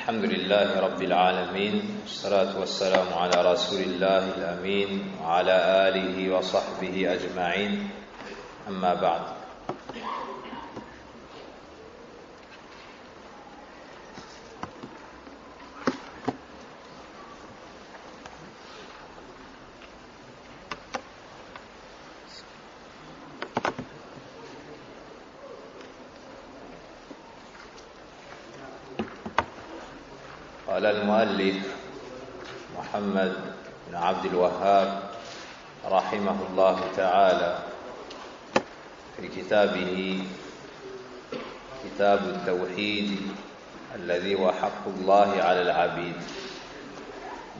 الحمد لله رب العالمين والصلاة والسلام على رسول الله الأمين وعلى آله وصحبه أجمعين. أما بعد قال المؤلف محمد بن عبد الوهاب رحمه الله تعالى في كتابه كتاب التوحيد الذي هو حق الله على العبيد.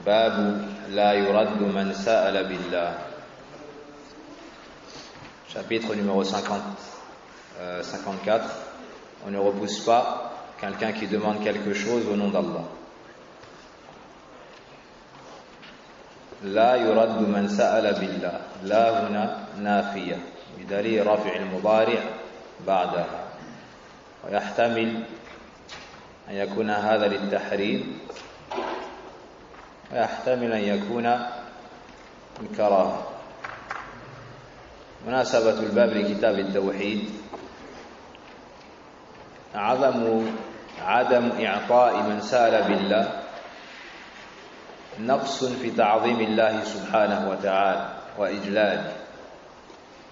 باب لا يرد من سأل بالله. Chapitre numéro 50, euh, 54 on ne repousse pas quelqu'un qui demande quelque chose au nom d'Allah. لا يرد من سأل بالله. لا هنا نافية بدليل رفع المضارع بعدها. ويحتمل أن يكون هذا للتحريم. ويحتمل أن يكون الكراهة مناسبة الباب لكتاب التوحيد. عدم عدم إعطاء من سأل بالله. نقص في تعظيم الله سبحانه وتعالى وإجلاله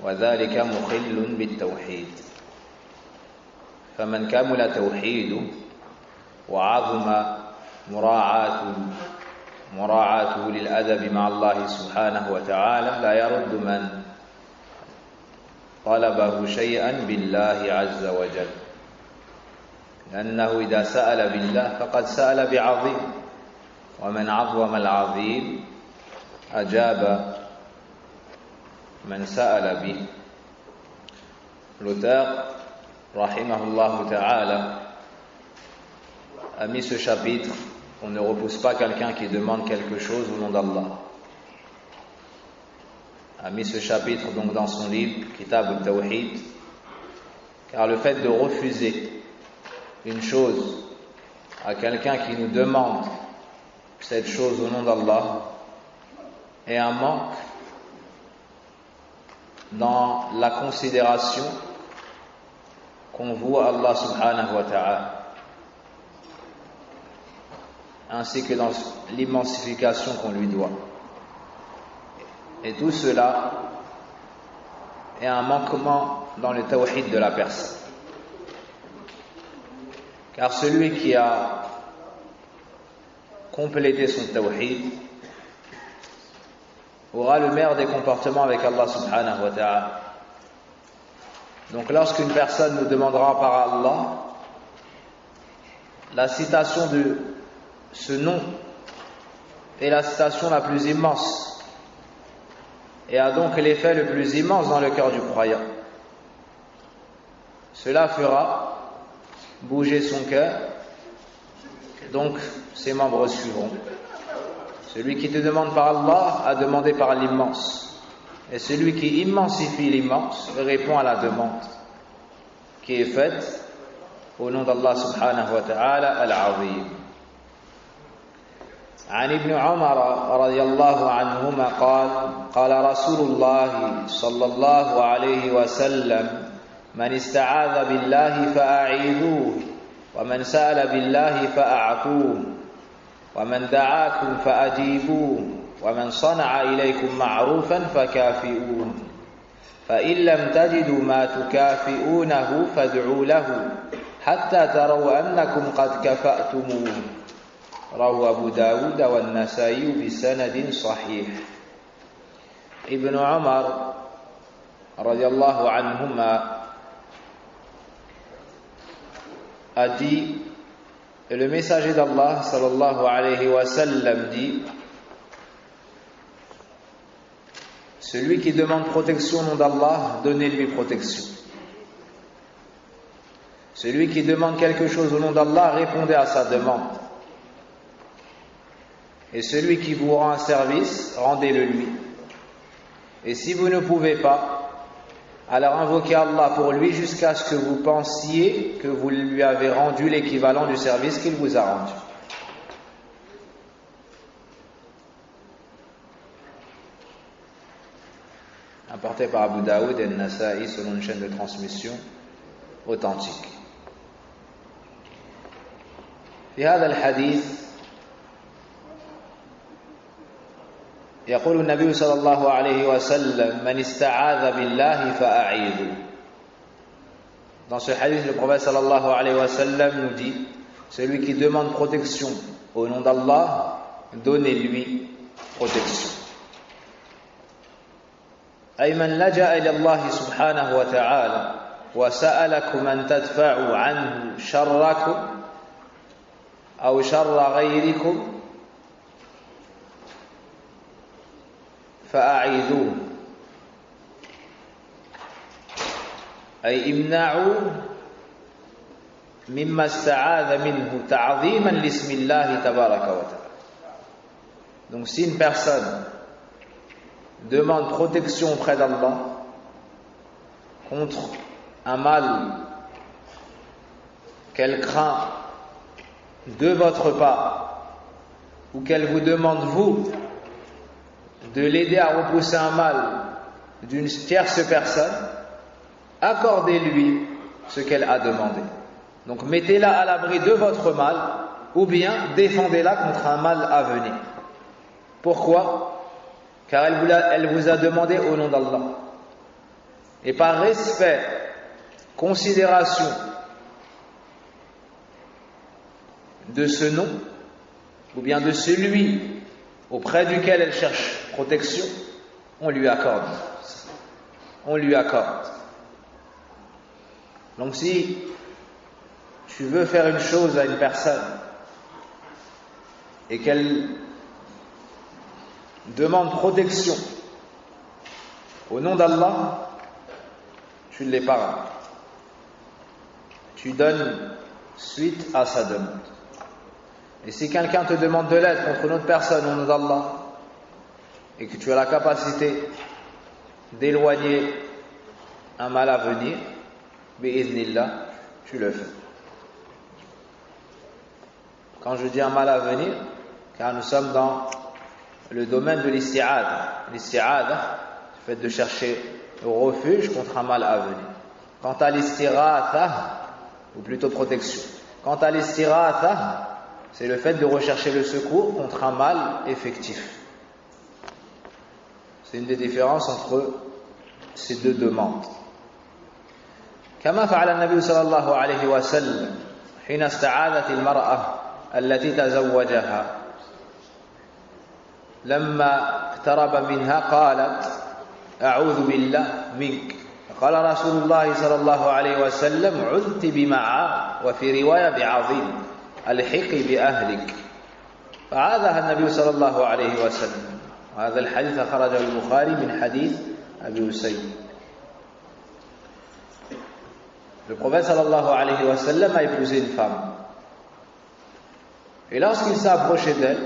وذلك مخل بالتوحيد. فمن كمل توحيده وعظم مراعاة مراعاته للأدب مع الله سبحانه وتعالى لا يرد من طلبه شيئا بالله عز وجل. لأنه إذا سأل بالله فقد سأل بعظيم. ومن عظم العظيم أجاب من سأل به l'auteur rahimahullah ta'ala a mis ce chapitre on ne repousse pas quelqu'un qui demande quelque chose au nom d'Allah a mis ce chapitre donc dans son livre Kitab al-Tawhid car le fait de refuser une chose à quelqu'un qui nous demande cette chose au nom d'Allah est un manque dans la considération qu'on voit Allah subhanahu wa ta'ala ainsi que dans l'immensification qu'on lui doit. Et tout cela est un manquement dans le tawhid de la personne. Car celui qui a complété son tawhid aura le meilleur des comportements avec Allah subhanahu wa ta'ala. Donc lorsqu'une personne nous demandera par Allah la citation de ce nom est la citation la plus immense et a donc l'effet le plus immense dans le cœur du croyant. Cela fera bouger son cœur donc ses membres suivront. Celui qui te demande par Allah a demandé par l'immense. Et celui qui immensifie l'immense répond à la demande qui est faite au nom d'Allah subhanahu wa ta'ala al-azim. عن ابن عمر رضي الله عنهما قال قال رسول الله صلى الله عليه وسلم من استعاذ بالله فأعيذوه ومن سأل بالله فأعطوه ومن دعاكم فأجيبوه ومن صنع إليكم معروفا فكافئوه فإن لم تجدوا ما تكافئونه فادعوا له حتى تروا أنكم قد كفأتموه. روى أبو داود والنسائي بسند صحيح. ابن عمر رضي الله عنهما a dit et le messager d'Allah sallallahu alayhi wa sallam dit celui qui demande protection au nom d'Allah donnez-lui protection. Celui qui demande quelque chose au nom d'Allah répondez à sa demande. Et celui qui vous rend un service rendez-le lui. Et si vous ne pouvez pas alors invoquez Allah pour lui jusqu'à ce que vous pensiez que vous lui avez rendu l'équivalent du service qu'il vous a rendu. Apporté par Abu Daoud et Nasa'i selon une chaîne de transmission authentique. يقول النبي صلى الله عليه وسلم من استعاذ بالله فأعيذ dans ce hadith le prophète صلى الله عليه وسلم nous dit celui qui demande protection au nom d'Allah donnez-lui protection. أي من لجأ إلى الله سبحانه وتعالى وسألكم أن تدفعوا عنه شركم أو شر غيركم فأعيذوه أي امنعوا مما استعاذ منه تعظيما لاسم الله تبارك وتعالى Donc si une personne demande protection auprès d'Allah contre un mal qu'elle craint de votre part ou qu'elle vous demande vous de l'aider à repousser un mal d'une tierce personne, accordez-lui ce qu'elle a demandé. Donc mettez-la à l'abri de votre mal ou bien défendez-la contre un mal à venir. Pourquoi? Car elle vous, a, demandé au nom d'Allah. Et par respect, considération de ce nom, ou bien de celui auprès duquel elle cherche protection, on lui accorde. On lui accorde. Donc si tu veux faire une chose à une personne et qu'elle demande protection au nom d'Allah, tu ne l'épargnes. Tu donnes suite à sa demande. Et si quelqu'un te demande de l'aide contre une autre personne au nom d'Allah, et que tu as la capacité d'éloigner un mal à venir, bi'iznillah, tu le fais. Quand je dis un mal à venir, car nous sommes dans le domaine de l'isti'ad. L'isti'ad, le fait de chercher refuge contre un mal à venir. Quant à l'istiratha, ou plutôt protection. Quant à l'istiratha, c'est le fait de rechercher le secours contre un mal effectif. C'est une des différences entre ces deux demandes. كما فعل النبي صلى الله عليه وسلم حين استعاذت المرأة التي تزوجها لما اقترب منها قالت أعوذ بالله منك قال رسول الله صلى الله عليه وسلم عذت بمعا وفي رواية بعظيم الحقي بأهلك فعاذها النبي صلى الله عليه وسلم وهذا الحديث خرجه البخاري من حديث أبي أسيد Le prophète sallallahu alayhi wa sallam a épousé une femme. Et lorsqu'il s'est approché d'elle,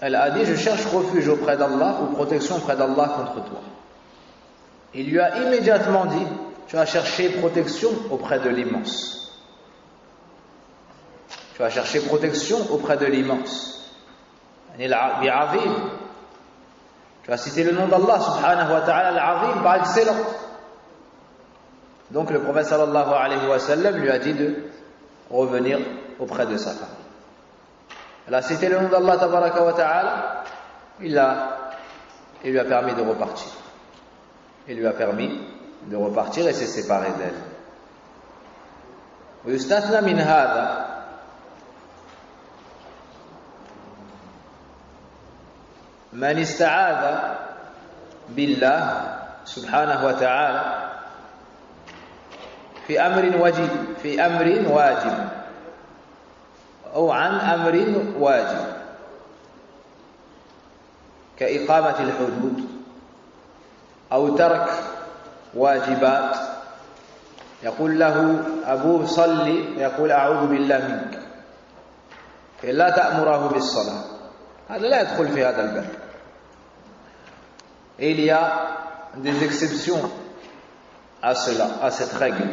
elle a dit Je cherche refuge auprès d'Allah ou protection auprès d'Allah contre toi. Il lui a immédiatement dit Tu as cherché protection auprès de l'immense. Tu as cherché protection auprès de l'immense. Tu as cité le nom d'Allah subhanahu wa ta'ala al-azim par excellence. Donc le prophète sallallahu alayhi wa sallam lui a dit de revenir auprès de sa femme. Elle a cité le nom d'Allah tabaraka wa ta'ala, il, a, il lui a permis de repartir. Il lui a permis de repartir et s'est séparé d'elle. ويستثنى من هذا من استعاذ بالله سبحانه وتعالى في أمر واجب في أمر واجب أو عن أمر واجب كإقامة الحدود أو ترك واجبات. يقول له أبوه صلي يقول أعوذ بالله منك لا تأمره بالصلاة. هذا لا يدخل في هذا الباب. Et il y a des exceptions à cela, à cette règle.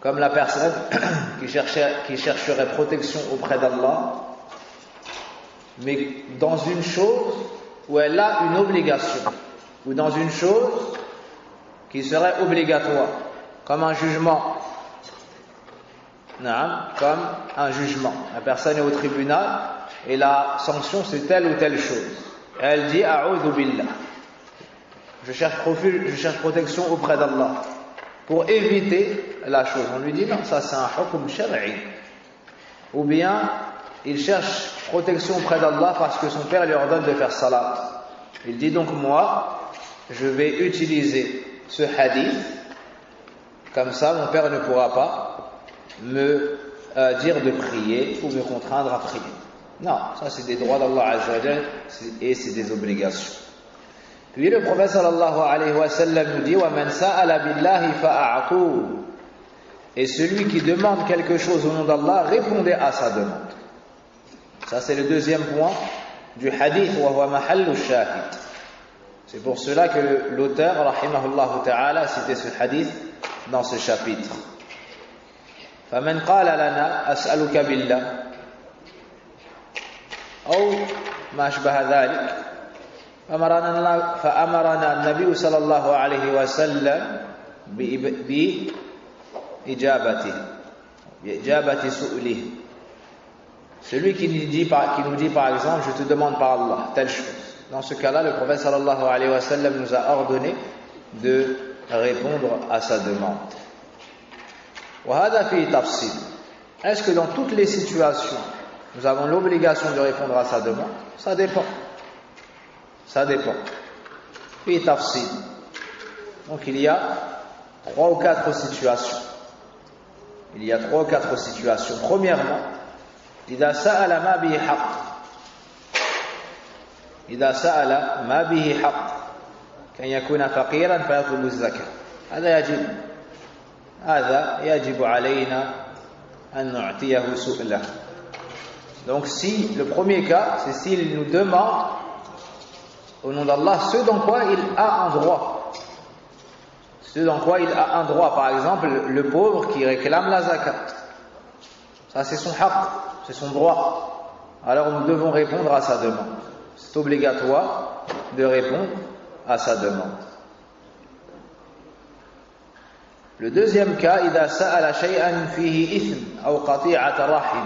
Comme la personne qui, chercherait protection auprès d'Allah, mais dans une chose où elle a une obligation, ou dans une chose qui serait obligatoire, comme un jugement. Non, comme un jugement. La personne est au tribunal et la sanction c'est telle ou telle chose. Elle dit A'udhu. Je cherche, protection auprès d'Allah pour éviter la chose. On lui dit non, ça c'est un hukm shar'i. Ou bien il cherche protection auprès d'Allah parce que son père lui ordonne de faire salat. Il dit donc moi, je vais utiliser ce hadith, comme ça mon père ne pourra pas me euh, dire de prier ou me contraindre à prier. Non, ça c'est des droits d'Allah et c'est des obligations. Puis le prophète sallallahu alayhi wa sallam nous dit وَمَنْ سَأَلَ بِاللَّهِ فَأَعْطُوهُ Et celui qui demande quelque chose au nom d'Allah, répondez à sa demande. Ça c'est le deuxième point du hadith وَهُوَ مَحَلُّ الشَّاهِدِ C'est pour cela que l'auteur, rahimahullah ta'ala, a cité ce hadith dans ce chapitre. فمن قال لنا أسألك بالله أو ما أشبه ذلك فأمرنا, فأمرنا النبي صلى الله عليه وسلم بإجابته بإجابة سؤله Celui qui nous, dit par, qui nous dit par exemple, je te demande par Allah, telle chose. Dans ce cas-là, le prophète sallallahu alayhi wa sallam nous a ordonné de répondre à sa demande. Est-ce que dans toutes les situations, nous avons l'obligation de répondre à sa demande Ça dépend. Ça dépend. Donc il y a trois ou quatre situations. Il y a trois ou quatre situations. Premièrement, إذا سأل ما به حق إذا سأل ما به حق كان يكون فقيرا فيطلب الزكاة هذا يجب هذا يجب علينا أن نعطيه سؤله Donc si, le premier cas, c'est s'il nous demande au nom d'Allah ce dans quoi il a un droit. Ce dans quoi il a un droit. Par exemple, le pauvre qui réclame la zakat. Ça c'est son haq, c'est son droit. Alors nous devons répondre à sa demande. C'est obligatoire de répondre à sa demande. Le deuxième cas, إذا سأل شيئا فيه إثم أو قطيعة رحم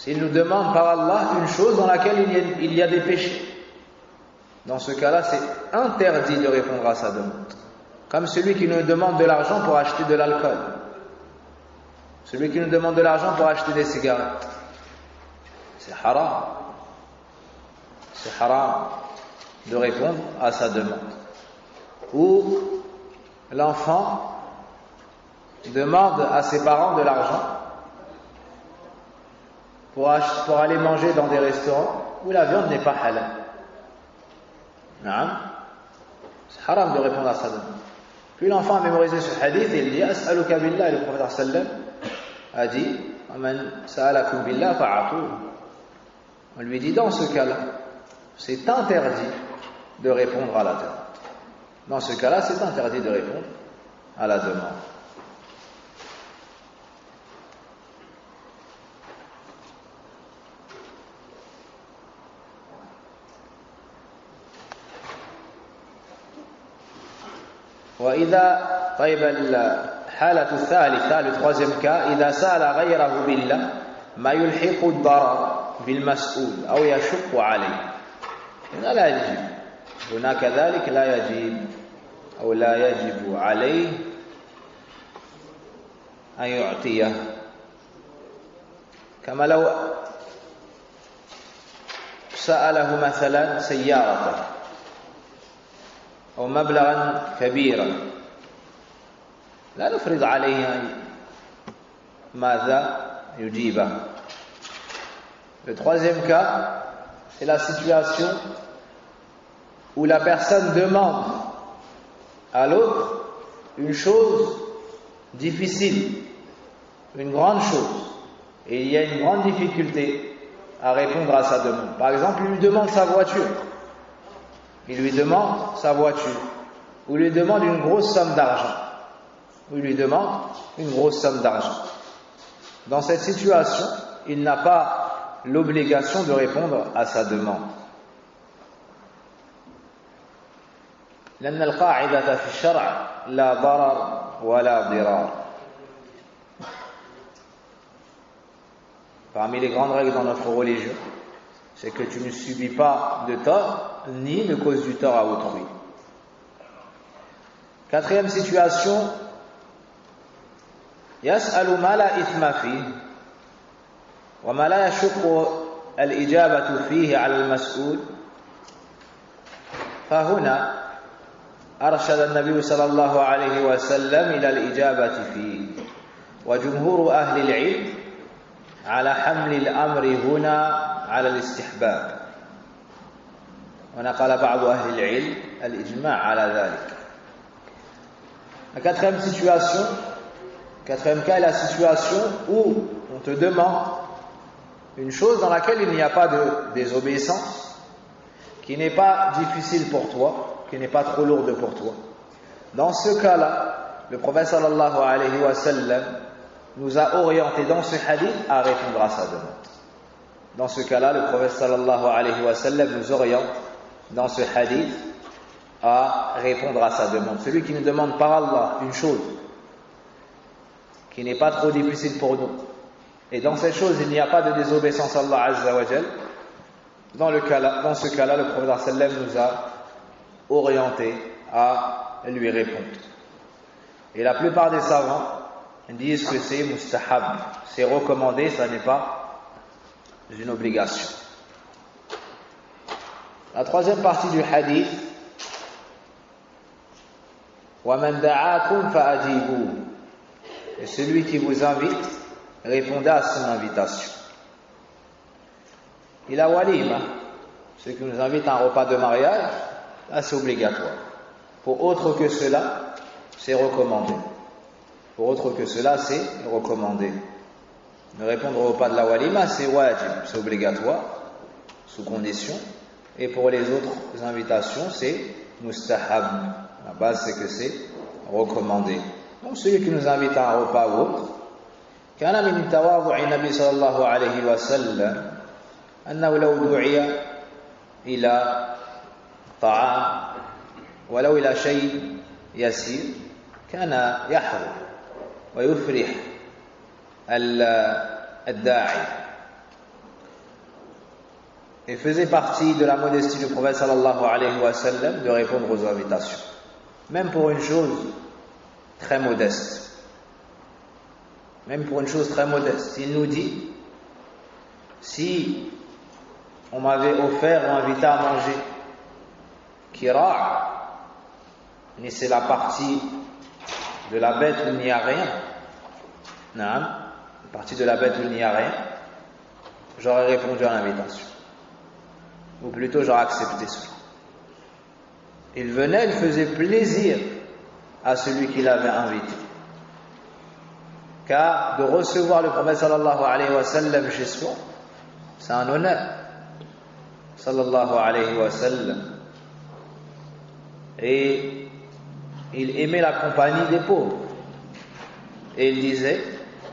S'il nous demande par Allah une chose dans laquelle il y a, des péchés, dans ce cas-là, c'est interdit de répondre à sa demande. Comme celui qui nous demande de l'argent pour acheter de l'alcool. Celui qui nous demande de l'argent pour acheter des cigarettes. C'est haram. C'est haram de répondre à sa demande. Ou l'enfant demande à ses parents de l'argent pour, aller manger dans des restaurants où la viande n'est pas halal. C'est haram de répondre à sa demande. Puis l'enfant a mémorisé ce hadith et il dit As'aluka billah et le prophète a dit sa'alakum billah On lui dit dans ce cas-là, c'est interdit de répondre à la demande. Dans ce cas-là, c'est interdit de répondre à la demande. وإذا طيب الحالة الثالثة كا إذا سأل غيره بالله ما يلحق الضرر بالمسؤول أو يشق عليه. هنا لا يجب. هنا كذلك لا يجب أو لا يجب عليه أن يعطيه. كما لو سأله مثلا سيارة أو مبلغا كبيرا. لا نفرض عليه ماذا يجيبه Le troisième cas, c'est la situation où la personne demande à l'autre une chose difficile, une grande chose, et il y a une grande difficulté à répondre à sa demande. Par exemple, il lui demande sa voiture, il lui demande sa voiture, ou il lui demande une grosse somme d'argent, ou il lui demande une grosse somme d'argent. Dans cette situation, il n'a pas l'obligation de répondre à sa demande. لأن القاعدة في الشرع لا ضرر ولا ضرار Parmi les grandes règles dans notre religion, c'est que tu ne subis pas de tort ni ne causes du tort à autrui. Quatrième situation, يسأل ما لا إثم فيه وما لا يشق الإجابة فيه على المسؤول. فهنا أرشد النبي صلى الله عليه وسلم إلى الإجابة فيه. وجمهور أهل العلم على حمل الأمر هنا على الاستحباب. ونقل بعض أهل العلم الإجماع على ذلك. La quatrième situation, quatrième cas est la situation où on te demande une chose dans laquelle il n'y a pas de désobéissance, qui n'est pas difficile pour toi, qui n'est pas trop lourde pour toi. Dans ce cas-là, le prophète sallallahu alayhi wa sallam nous a orienté dans ce hadith à répondre à sa demande. Dans ce cas-là, le prophète sallallahu alayhi wa sallam nous oriente dans ce hadith à répondre à sa demande. Celui qui nous demande par Allah une chose qui n'est pas trop difficile pour nous, et dans cette chose il n'y a pas de désobéissance à Allah Azza wa dans, dans ce cas-là, le prophète sallam nous a orienté à lui répondre. Et la plupart des savants disent que c'est mustahab, c'est recommandé, ça n'est pas une obligation. La troisième partie du hadith, et celui qui vous invite, répondez à son invitation. Il a walima, ceux qui nous invite à un repas de mariage, là c'est obligatoire. Pour autre que cela, c'est recommandé. Pour autre que cela, c'est recommandé. Ne répondre au repas de la walima, c'est wajib, c'est obligatoire, sous condition. Et pour les autres invitations, c'est mustahab. La base, c'est que c'est recommandé. Donc celui qui nous invite à un repas ou autre, كان من تواضع النبي صلى الله عليه وسلم أنه لو دعي إلى طعام ولو إلى شيء يسير كان يحضر ويفرح الداعي et faisait partie de la modestie du prophète sallallahu alayhi wa sallam de répondre aux invitations même pour une chose très modeste même pour une chose très modeste il nous dit si on m'avait offert ou invité à manger kira, mais c'est la partie de la bête où il n'y a rien, non, la partie de la bête où il n'y a rien, j'aurais répondu à l'invitation. Ou plutôt j'aurais accepté cela. Il venait, il faisait plaisir à celui qui l'avait invité. Car de recevoir le prophète sallallahu alayhi wa sallam chez soi, c'est un honneur sallallahu alayhi wa sallam. Et il aimait la compagnie des pauvres. Et il disait,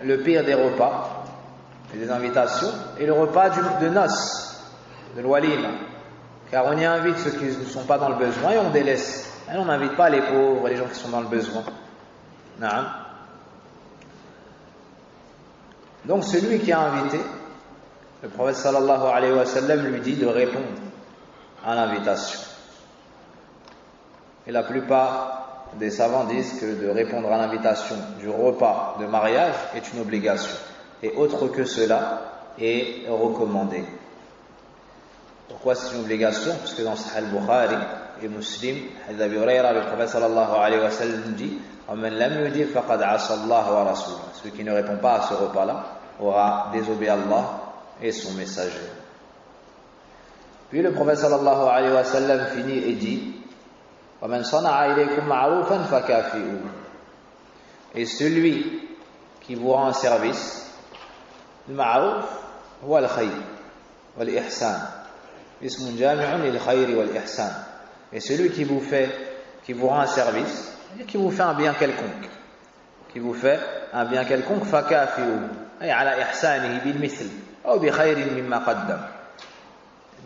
le pire des repas, et des invitations, est le repas de noces, de l'oualima. Car on y invite ceux qui ne sont pas dans le besoin et on délaisse. Et on n'invite pas les pauvres, les gens qui sont dans le besoin. Donc celui qui a invité, le prophète sallallahu alayhi wa sallam lui dit de répondre à l'invitation. Et la plupart des savants disent que de répondre à l'invitation du repas de mariage est une obligation. Et autre que cela est recommandé. Pourquoi c'est une obligation? Parce que dans Sahih al-Bukhari بمسلم حديث أبي هريرة بالقبى صلى الله عليه وسلم دي ومن لم يجب فقد عصى الله ورسوله celui qui ne répond pas à ce repas là aura désobéi Allah et son messager. Puis le prophète صلى الله عليه وسلم finit et dit ومن صنع إليكم معروفا فكافئوه et celui qui vous rend service le معروف هو الخير والإحسان. اسم جامع للخير والاحسان Et celui qui vous fait, qui vous rend un service, qui vous fait un bien quelconque, qui vous fait un bien quelconque,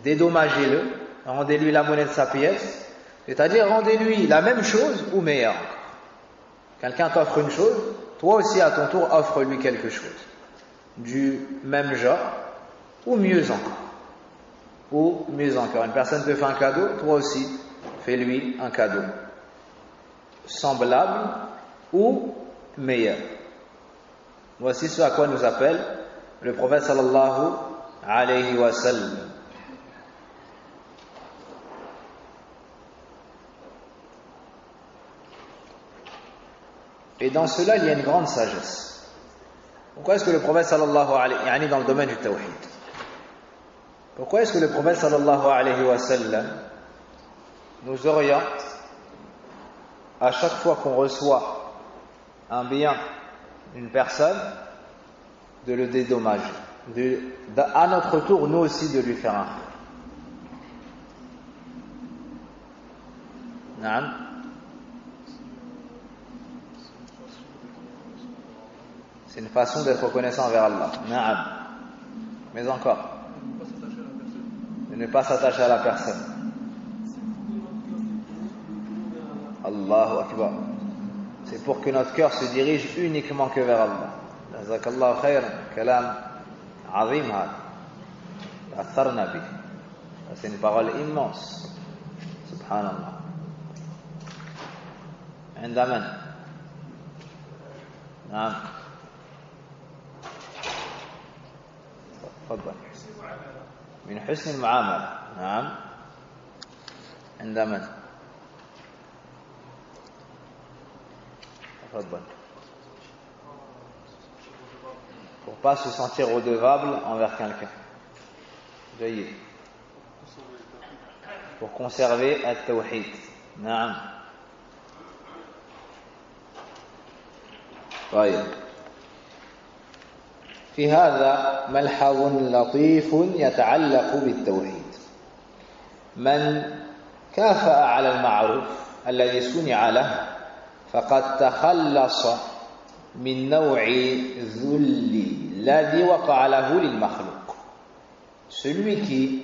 Dédommagez-le, rendez-lui la monnaie de sa pièce, c'est-à-dire rendez-lui la même chose ou meilleure. Quelqu'un t'offre une chose, toi aussi à ton tour offre-lui quelque chose du même genre ou mieux encore. Ou mieux encore, une personne te fait un cadeau, toi aussi fais-lui un cadeau semblable ou meilleur. Voici ce à quoi nous appelle le prophète sallallahu alayhi wa sallam. Et dans cela, il y a une grande sagesse. Pourquoi est-ce que le prophète sallallahu alayhi wa dans le domaine du tawhid? Pourquoi est-ce que le prophète sallallahu alayhi wa sallam nous oriente à chaque fois qu'on reçoit un bien d'une personne de le dédommager, de, à notre tour nous aussi de lui faire un Non C'est une façon d'être reconnaissant envers Allah. Naam. Mais encore. De ne pas s'attacher à la personne. Allahu Akbar. C'est pour que notre cœur se dirige uniquement que vers Allah. Jazakallahu khayran. Kalam azim had. C'est une parole immense. Subhanallah. عند نعم تفضل من حسن المعاملة نعم عند من تفضل pour pas se sentir redevable envers quelqu'un. Pour conserver التوحيد نعم طيب في هذا ملحظ لطيف يتعلق بالتوحيد من كافأ على المعروف الذي صنع له فقد تخلص من نوع ذل الذي وقع له للمخلوق celui qui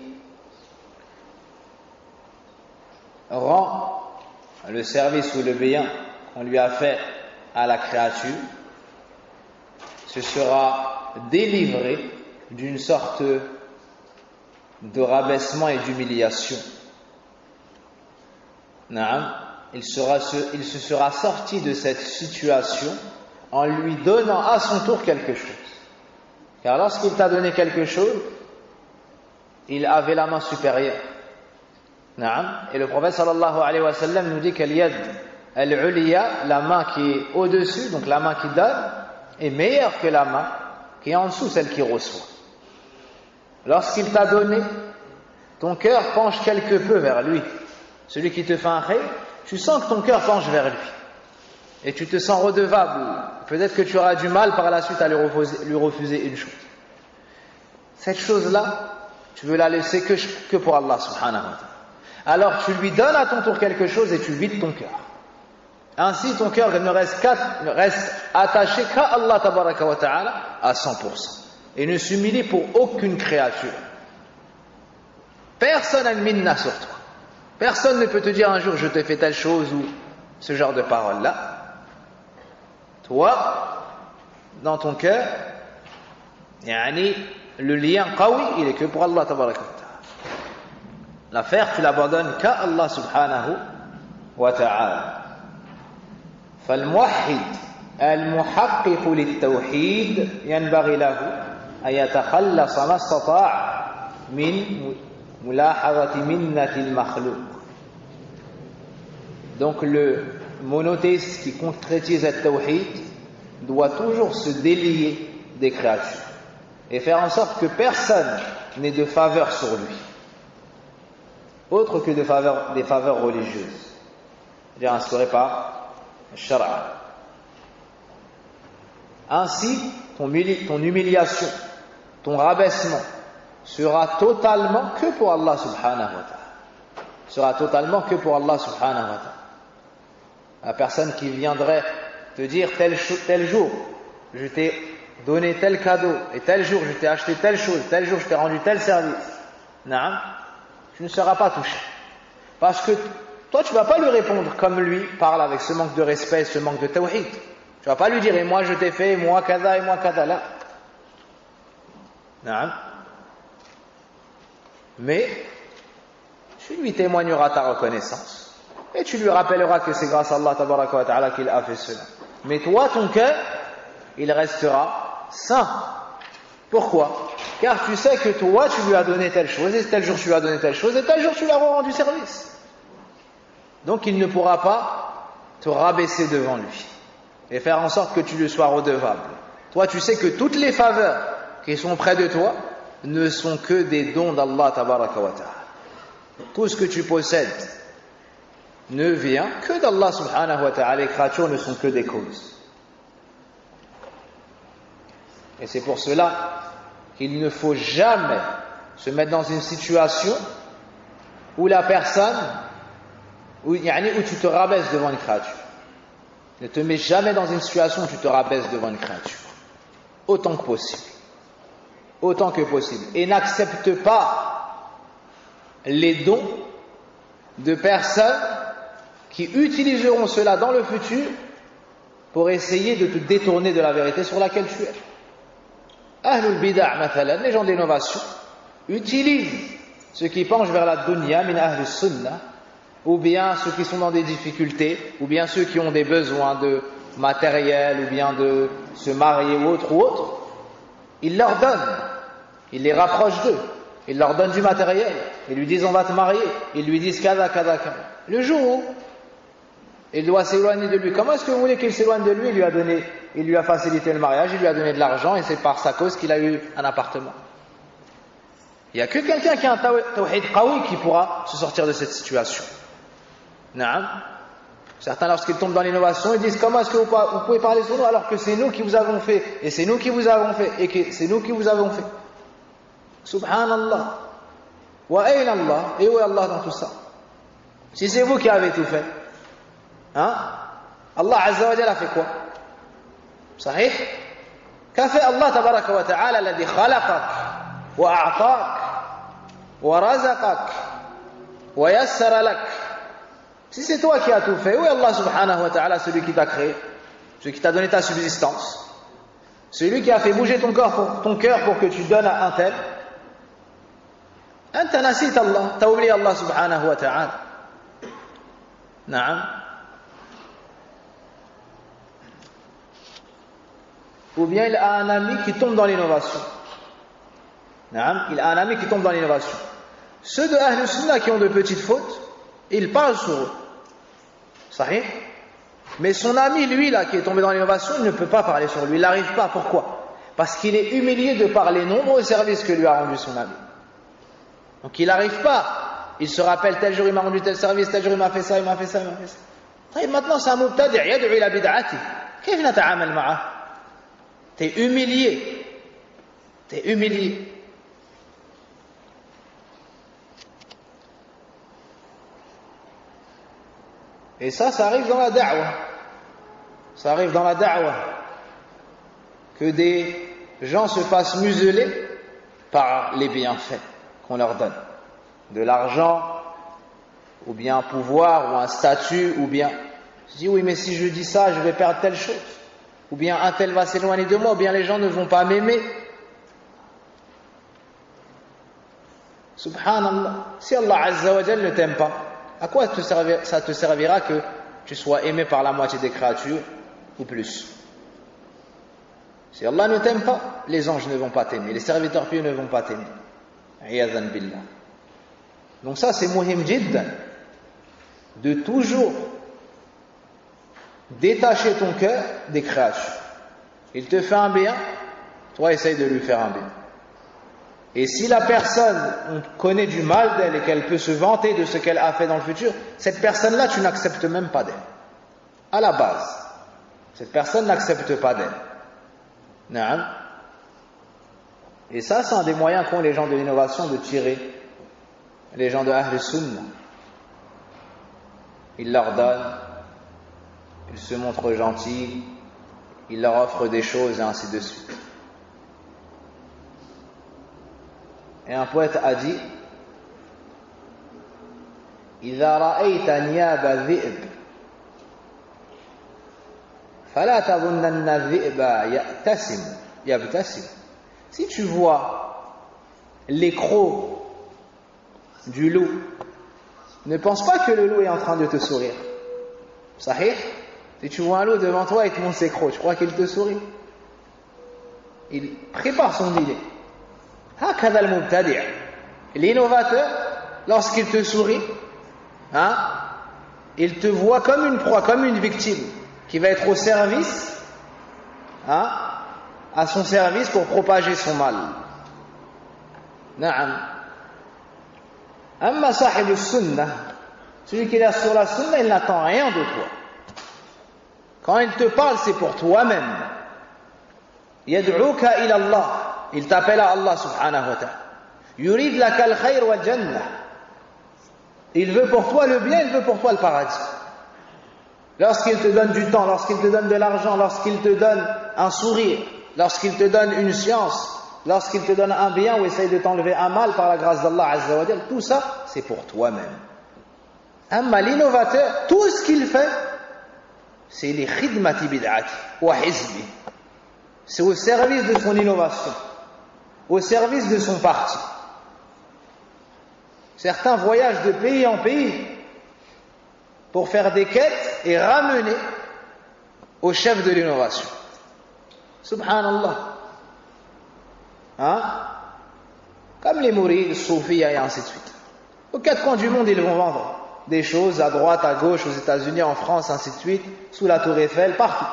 rend le service ou le bien qu'on lui a fait à la créature ce sera délivré d'une sorte de rabaissement et d'humiliation. Il, se sera sorti de cette situation en lui donnant à son tour quelque chose. Car lorsqu'il t'a donné quelque chose, il avait la main supérieure. Et le prophète sallallahu alayhi wa nous dit qu'elle yad al-uliya, la main qui est au-dessus, donc la main qui donne, est meilleure que la main et en dessous celle qui reçoit. Lorsqu'il t'a donné, ton cœur penche quelque peu vers lui. Celui qui te fait un ré, tu sens que ton cœur penche vers lui. Et tu te sens redevable. Peut-être que tu auras du mal par la suite à lui refuser, une chose. Cette chose-là, tu veux la laisser que, pour Allah subhanahu wa ta'ala. Alors tu lui donnes à ton tour quelque chose et tu vides ton cœur. Ainsi, ton cœur ne reste, attaché qu'à Allah wa ta'ala à 100%. Et ne s'humilie pour aucune créature. Personne n'a une minna sur toi. Personne ne peut te dire un jour je te fais telle chose ou ce genre de paroles-là. Toi, dans ton cœur, le lien qawi, il est que pour Allah tabaraka wa ta'ala. L'affaire, tu l'abandonnes qu'à Allah subhanahu wa ta'ala. فالموحد المحقق للتوحيد ينبغي له أن يتخلص ما استطاع من Minnatil makhlouq. Donc le monothéiste qui concrétise le tawhid doit toujours se délier des créatures et faire en sorte que personne n'ait de faveur sur lui, autre que des faveurs religieuses, c'est-à-dire par Shara. Ainsi, ton humiliation, ton rabaissement, sera totalement que pour Allah subhanahu wa ta'ala. Sera totalement que pour Allah subhanahu wa ta'ala. La personne qui viendrait te dire tel, jour, je t'ai donné tel cadeau, et tel jour je t'ai acheté telle chose, tel jour je t'ai rendu tel service, non, tu ne seras pas touché. Parce que toi, tu ne vas pas lui répondre comme lui parle avec ce manque de respect, ce manque de tawhid. Tu ne vas pas lui dire, et moi je t'ai fait, et moi kada, et moi kada, là. Non. Mais, tu lui témoigneras ta reconnaissance. Et tu lui rappelleras que c'est grâce à Allah ta'ala qu'il a fait cela. Mais toi, ton cœur, il restera sain. Pourquoi? Car tu sais que toi, tu lui as donné telle chose, et tel jour tu lui as donné telle chose, et tel jour tu lui as rendu service. Donc il ne pourra pas te rabaisser devant lui et faire en sorte que tu lui sois redevable. Toi, tu sais que toutes les faveurs qui sont près de toi ne sont que des dons d'Allah. Tout ce que tu possèdes ne vient que d'Allah subhanahu wa ta'ala. Les créatures ne sont que des causes. Et c'est pour cela qu'il ne faut jamais se mettre dans une situation où la personne, où, où tu te rabaisses devant une créature. Ne te mets jamais dans une situation où tu te rabaisses devant une créature. Autant que possible. Autant que possible. Et n'accepte pas les dons de personnes qui utiliseront cela dans le futur pour essayer de te détourner de la vérité sur laquelle tu es. Ahlul Bid'a, les gens d'innovation, utilisent ceux qui penchent vers la dunya, min sunnah, ou bien ceux qui sont dans des difficultés, ou bien ceux qui ont des besoins de matériel, ou bien de se marier ou autre ou autre, ils leur donnent, ils les rapprochent d'eux, ils leur donnent du matériel, ils lui disent on va te marier, ils lui disent kada kada kada. Le jour où il doit s'éloigner de lui, comment est-ce que vous voulez qu'il s'éloigne de lui? Il lui a donné il lui a facilité le mariage, il lui a donné de l'argent et c'est par sa cause qu'il a eu un appartement. Il n'y a que quelqu'un qui a un tawhid qawi qui pourra se sortir de cette situation. Certains, lorsqu'ils tombent dans l'innovation, ils disent comment est-ce que vous, pouvez parler sur nous alors que c'est nous qui vous avons fait, et c'est nous qui vous avons fait, et que c'est nous qui vous avons fait? Subhanallah. Wa Allah? Et où est Allah dans tout ça? Si c'est vous qui avez tout fait, hein? Allah Azza wa Jalla a fait quoi? Sahih? Qu'a fait Allah Tabaraka wa Ta'ala, l'adi wa a'taq, wa razaqak, wa yassara. Si c'est toi qui as tout fait, où est Allah subhanahu wa ta'ala, celui qui t'a créé, celui qui t'a donné ta subsistance, celui qui a fait bouger ton corps pour, ton cœur pour que tu donnes à un tel أنت نسيت الله, t'as oublié Allah subhanahu wa ta'ala. نعم ou bien il a un ami qui tombe dans l'innovation. Il a un ami qui tombe dans l'innovation. Ceux de Ahl Sunnah qui ont de petites fautes, il parle sur eux. Sahih Mais son ami, lui, là, qui est tombé dans l'innovation, il ne peut pas parler sur lui. Il n'arrive pas. Pourquoi Parce qu'il est humilié de par les nombreux services que lui a rendu son ami. Donc il n'arrive pas. Il se rappelle, tel jour il m'a rendu tel service, tel jour il m'a fait ça, il m'a fait ça, il m'a fait ça. Et maintenant c'est un mubtadi' yad'u ila bid'ati. كيف نتعامل معه T'es humilié. T'es humilié. Et ça, ça arrive dans la da'wah. Ça arrive dans la da'wah. Que des gens se fassent museler par les bienfaits qu'on leur donne. De l'argent, ou bien un pouvoir, ou un statut, ou bien... Je dis oui, mais si je dis ça, je vais perdre telle chose ou bien un tel va s'éloigner de moi, ou bien les gens ne vont pas m'aimer. Subhanallah. Si Allah Azza wa ne t'aime pas, à quoi ça te servira que tu sois aimé par la moitié des créatures ou plus? Si Allah ne t'aime pas, les anges ne vont pas t'aimer, les serviteurs pieux ne vont pas t'aimer. billah. Donc ça c'est muhim de toujours détacher ton cœur des créatures. Il te fait un bien, toi essaye de lui faire un bien. Et si la personne, on connaît du mal d'elle et qu'elle peut se vanter de ce qu'elle a fait dans le futur, cette personne-là, tu n'acceptes même pas d'elle. À la base. Cette personne n'accepte pas d'elle. Et ça, c'est un des moyens qu'ont les gens de l'innovation de tirer les gens de Ahl Sunnah. Ils leur donnent, ils se montrent gentils, ils leur offrent des choses et ainsi de suite. Et un poète a dit إذا رأيت نياب الذئب فلا تظنن الذئب يأتسم يبتسم Si tu vois les crocs du loup, ne pense pas que le loup est en train de te sourire. Sahih Si tu vois un loup devant toi et te montre ses crocs, tu crois qu'il te sourit Il prépare son dîner. L'innovateur, lorsqu'il te sourit, hein, il te voit comme une proie, comme une victime qui va être au service, hein, à son service pour propager son mal. Amma sahib sunnah, celui qui est là sur la sunnah, il n'attend rien de toi. Quand il te parle, c'est pour toi-même. Yad'uka ila Allah. Il t'appelle à Allah subhanahu wa ta'ala. Yurid laka al-khayr wal jannah. Il veut pour toi le bien, il veut pour toi le paradis. Lorsqu'il te donne du temps, lorsqu'il te donne de l'argent, lorsqu'il te donne un sourire, lorsqu'il te donne une science, lorsqu'il te donne un bien ou essaye de t'enlever un mal par la grâce d'Allah tout ça, c'est pour toi-même. Amma l'innovateur, tout ce qu'il fait, c'est les khidmati bid'ati wa hizbi. C'est au service de son innovation au service de son parti. Certains voyagent de pays en pays pour faire des quêtes et ramener au chef de l'innovation. Subhanallah. Hein? Comme les mourides, les et ainsi de suite. Aux quatre coins du monde, ils vont vendre des choses à droite, à gauche, aux États-Unis, en France, ainsi de suite, sous la tour Eiffel, partout.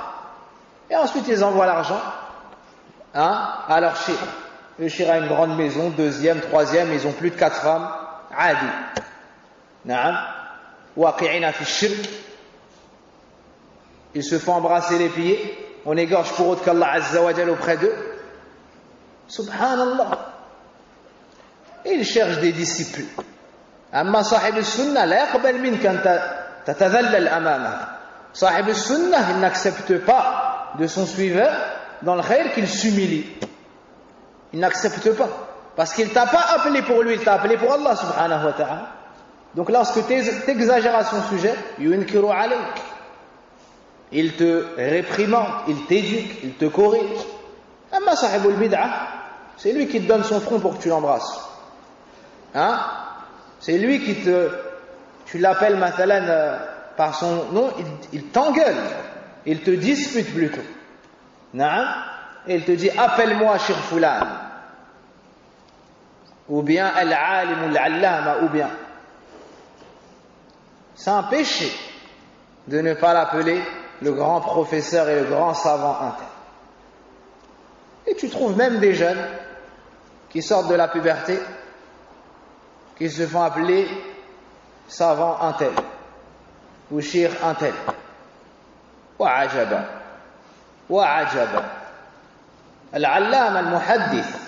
Et ensuite, ils envoient l'argent hein, à leur chiffre Le shir a une grande maison, deuxième, troisième, ils ont plus de quatre femmes. Adi. Naam. Waqi'ina fi shirk. Ils se font embrasser les pieds. On égorge pour autre qu'Allah Azza wa auprès d'eux. Subhanallah. Ils cherchent des disciples. أما صاحب السنة لا يقبل منك أن تتذلل أمامه صاحب السنة il n'accepte pas de son suiveur dans le khayr qu'il s'humilie il n'accepte pas. Parce qu'il t'a pas appelé pour lui, il t'a appelé pour Allah subhanahu wa ta'ala. Donc lorsque tu exagères à son sujet, il te réprimande, il t'éduque, il te corrige. C'est lui qui te donne son front pour que tu l'embrasses. Hein? C'est lui qui te... Tu l'appelles matalan euh, par son nom, il, t'engueule. Il te dispute plutôt. Et il te dit, appelle-moi Shir Fulan ou bien al-alim ou ou bien sans péché de ne pas l'appeler le grand professeur et le grand savant interne. Et tu trouves même des jeunes qui sortent de la puberté, qui se font appeler savant intel, ou shir intel. Wa ajaba, wa ajaba. Al-allama al-muhaddith,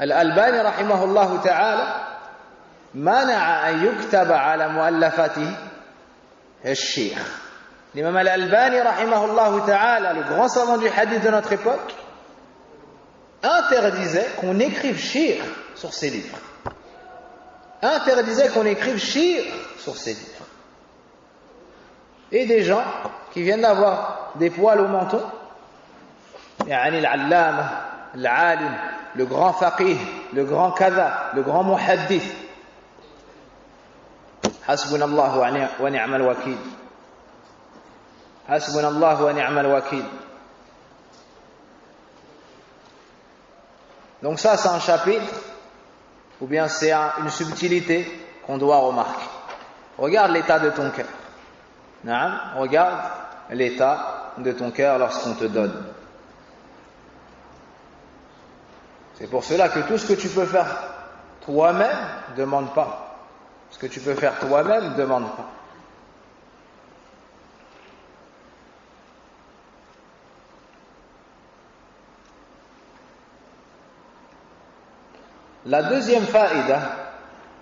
الألباني رحمه الله تعالى منع أن يكتب على مؤلفاته الشيخ الإمام الألباني رحمه الله تعالى le grand savant du hadith de notre époque interdisait qu'on écrive shir sur ses livres interdisait qu'on écrive shir sur ses livres et des gens qui viennent d'avoir des poils au menton يعني العلامة العالم le grand faqih, le grand kada, le grand muhaddith. Hasbunallah wa ni'mal wakil. Hasbunallah wa ni'mal wakil. Donc ça, c'est un chapitre, ou bien c'est une subtilité qu'on doit remarquer. Regarde l'état de ton cœur. Regarde l'état de ton cœur lorsqu'on te donne. C'est pour cela que tout ce que tu peux faire toi-même, demande pas. Ce que tu peux faire toi-même, demande pas. La deuxième faïda,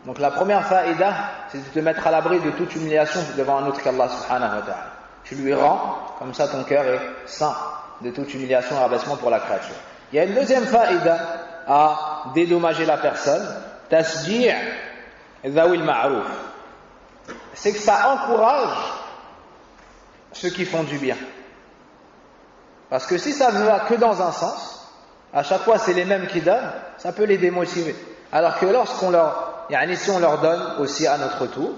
donc la première faïda, c'est de te mettre à l'abri de toute humiliation devant un autre qu'Allah subhanahu wa ta'ala. Tu lui rends, comme ça ton cœur est saint de toute humiliation et abaissement pour la créature. Il y a une deuxième faïda à dédommager la personne, tasji' dhawil ma'ruf. C'est que ça encourage ceux qui font du bien. Parce que si ça ne va que dans un sens, à chaque fois c'est les mêmes qui donnent, ça peut les démotiver. Alors que lorsqu'on leur, si on leur donne aussi à notre tour,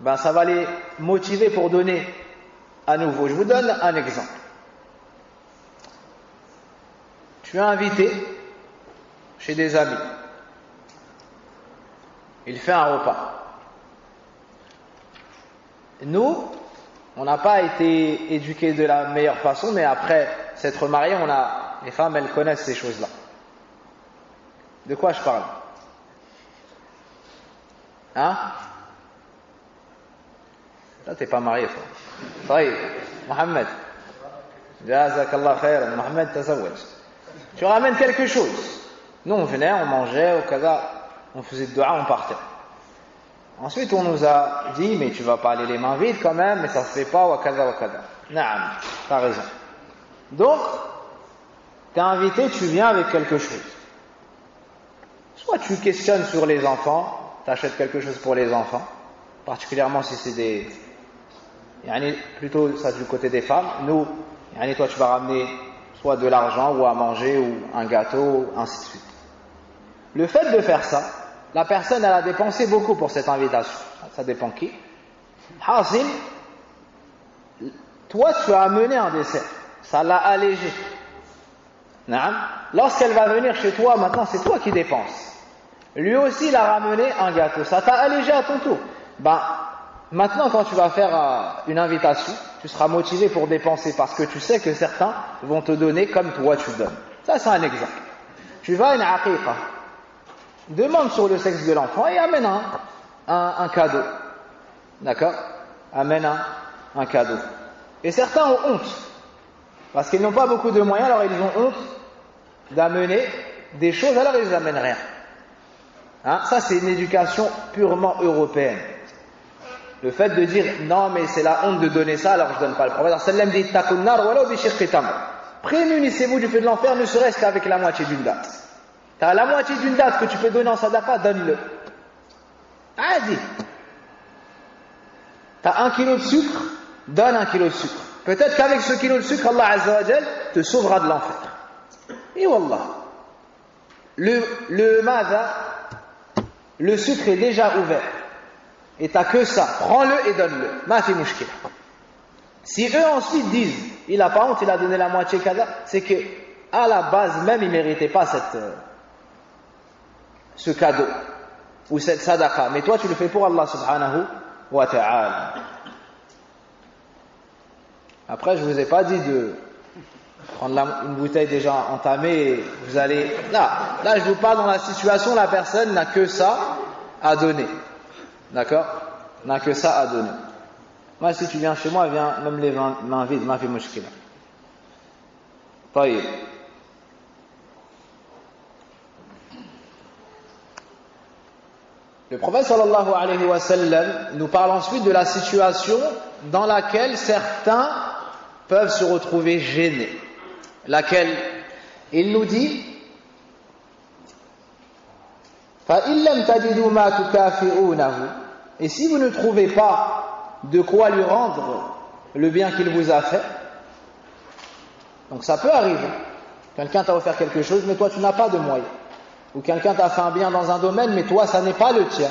ben ça va les motiver pour donner à nouveau. Je vous donne un exemple. Tu es invité chez des amis. Il fait un repas. Nous, on n'a pas été éduqués de la meilleure façon, mais après s'être mariés, on a, les femmes, elles connaissent ces choses-là. De quoi je parle? Hein? Là, t'es pas marié, toi. Mohamed. Jazakallah khairan. Mohamed, Tu ramènes quelque chose. Nous, on venait, on mangeait, au kaza, on faisait dua, on partait. Ensuite, on nous a dit, mais tu vas pas aller les mains vides quand même, mais ça se fait pas, wa kaza, wa kaza. Naam, t'as raison. Donc, T'es invité, tu viens avec quelque chose. Soit tu questionnes sur les enfants, tu achètes quelque chose pour les enfants, particulièrement si c'est des. plutôt ça du côté des femmes. Nous, toi tu vas ramener soit de l'argent ou à manger ou un gâteau, ainsi de suite. Le fait de faire ça, la personne elle a dépensé beaucoup pour cette invitation. Ça dépend qui. Hasil, toi tu as amené un dessert. Ça l'a allégé. Lorsqu'elle va venir chez toi, maintenant c'est toi qui dépenses. Lui aussi, il a ramené un gâteau. Ça t'a allégé à ton tour. Ben, maintenant, quand tu vas faire euh, une invitation, tu seras motivé pour dépenser parce que tu sais que certains vont te donner comme toi tu donnes. Ça, c'est un exemple. Tu vas à une aqiqa, demande sur le sexe de l'enfant et amène un, cadeau. D'accord? Amène un, un cadeau. Et certains ont honte. Parce qu'ils n'ont pas beaucoup de moyens, alors ils ont honte d'amener des choses, alors ils n'amènent rien. Hein? Ça, c'est une éducation purement européenne. Le fait de dire non, mais c'est la honte de donner ça, alors je ne donne pas. Le prophète sallam dit Prémunissez-vous du feu de l'enfer, ne serait-ce qu'avec la moitié d'une date. Tu as la moitié d'une date que tu peux donner en sadaqa, donne-le. Adi. Tu as un kilo de sucre, donne un kilo de sucre. Peut-être qu'avec ce kilo de sucre, Allah Azza te sauvera de l'enfer. Et Wallah, le, le le sucre est déjà ouvert. Et t'as que ça, prends-le et donne-le. Ma fi Si eux ensuite disent, il a pas honte, il a donné la moitié kada, c'est que à la base même il méritait pas cette, euh, ce cadeau ou cette sadaqa. Mais toi tu le fais pour Allah subhanahu wa ta'ala. Après je vous ai pas dit de prendre une bouteille déjà entamée, vous allez... Là, là, je vous parle dans la situation, la personne n'a que ça à donner. D'accord? N'a que ça à donner. Moi, si tu viens chez moi, viens même les mains vides, ma fi mushkila. Le prophète nous parle ensuite de la situation dans laquelle certains peuvent se retrouver gênés laquelle il nous dit et si vous ne trouvez pas de quoi lui rendre le bien qu'il vous a fait, donc ça peut arriver. Quelqu'un t'a offert quelque chose, mais toi tu n'as pas de moyens. Ou quelqu'un t'a fait un bien dans un domaine, mais toi ça n'est pas le tien.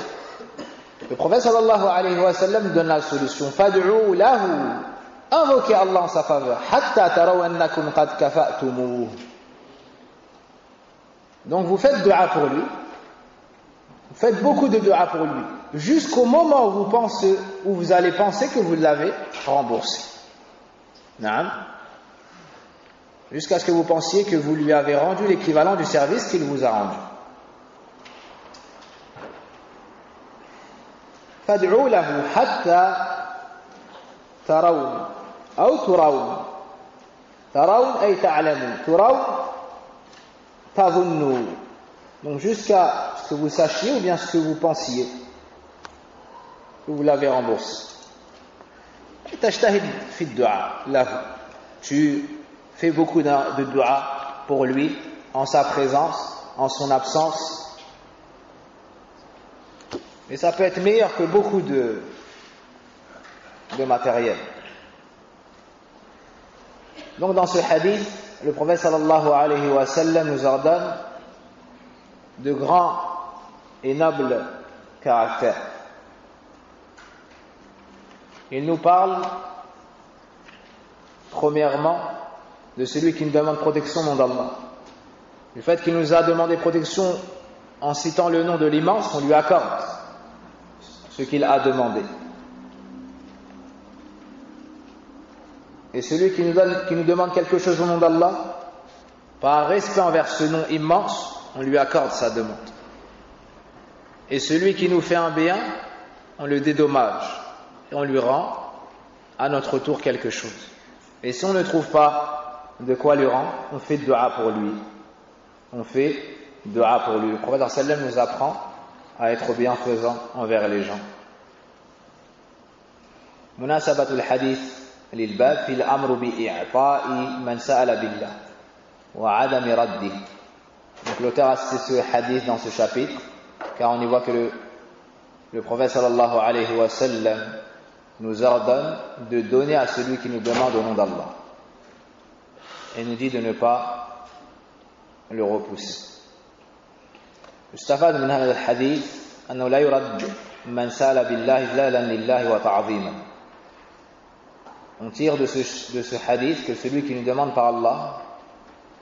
Le prophète sallallahu alayhi wa sallam donne la solution. Fad'u lahu Invoquez Allah en sa faveur. Donc vous faites dua pour lui. Vous faites beaucoup de dua pour lui. Jusqu'au moment où vous pensez, où vous allez penser que vous l'avez remboursé. jusqu'à ce que vous pensiez que vous lui avez rendu l'équivalent du service qu'il vous a rendu. فادعوا له حتى ترون أو ترون ترون أي تعلموا ترون تظنوا donc jusqu'à ce que vous sachiez ou bien ce que vous pensiez que vous l'avez remboursé تجتهد في الدعاء له tu fais beaucoup de dua pour lui en sa présence en son absence mais ça peut être meilleur que beaucoup de, matériel. Donc dans ce hadith, le prophète sallallahu alayhi wa sallam nous ordonne de grands et nobles caractères. Il nous parle, premièrement, de celui qui nous demande protection au nom d'Allah. Le fait qu'il nous a demandé protection en citant le nom de l'immense, on lui accorde ce qu'il a demandé. Et celui qui nous, demande quelque chose au nom d'Allah, par respect envers ce nom immense, on lui accorde sa demande. Et celui qui nous fait un bien, on le dédommage et on lui rend à notre tour quelque chose. Et si on ne trouve pas de quoi lui rendre, on fait dua pour lui. On fait dua pour lui. Le prophète nous apprend à être bienfaisant envers les gens. مناسبة الحديث للباب في الأمر بإعطاء من سأل بالله وعدم رده Donc l'auteur a cité ce hadith dans ce chapitre, car on y voit que le, le prophète sallallahu alayhi wa sallam nous ordonne de donner à celui qui nous demande au nom d'Allah. Et nous dit de ne pas le repousser. يستفاد من هذا الحديث أنه لا يرد من سال بالله إجلالا لله وتعظيما On tire de ce, de ce hadith que celui qui nous demande par Allah,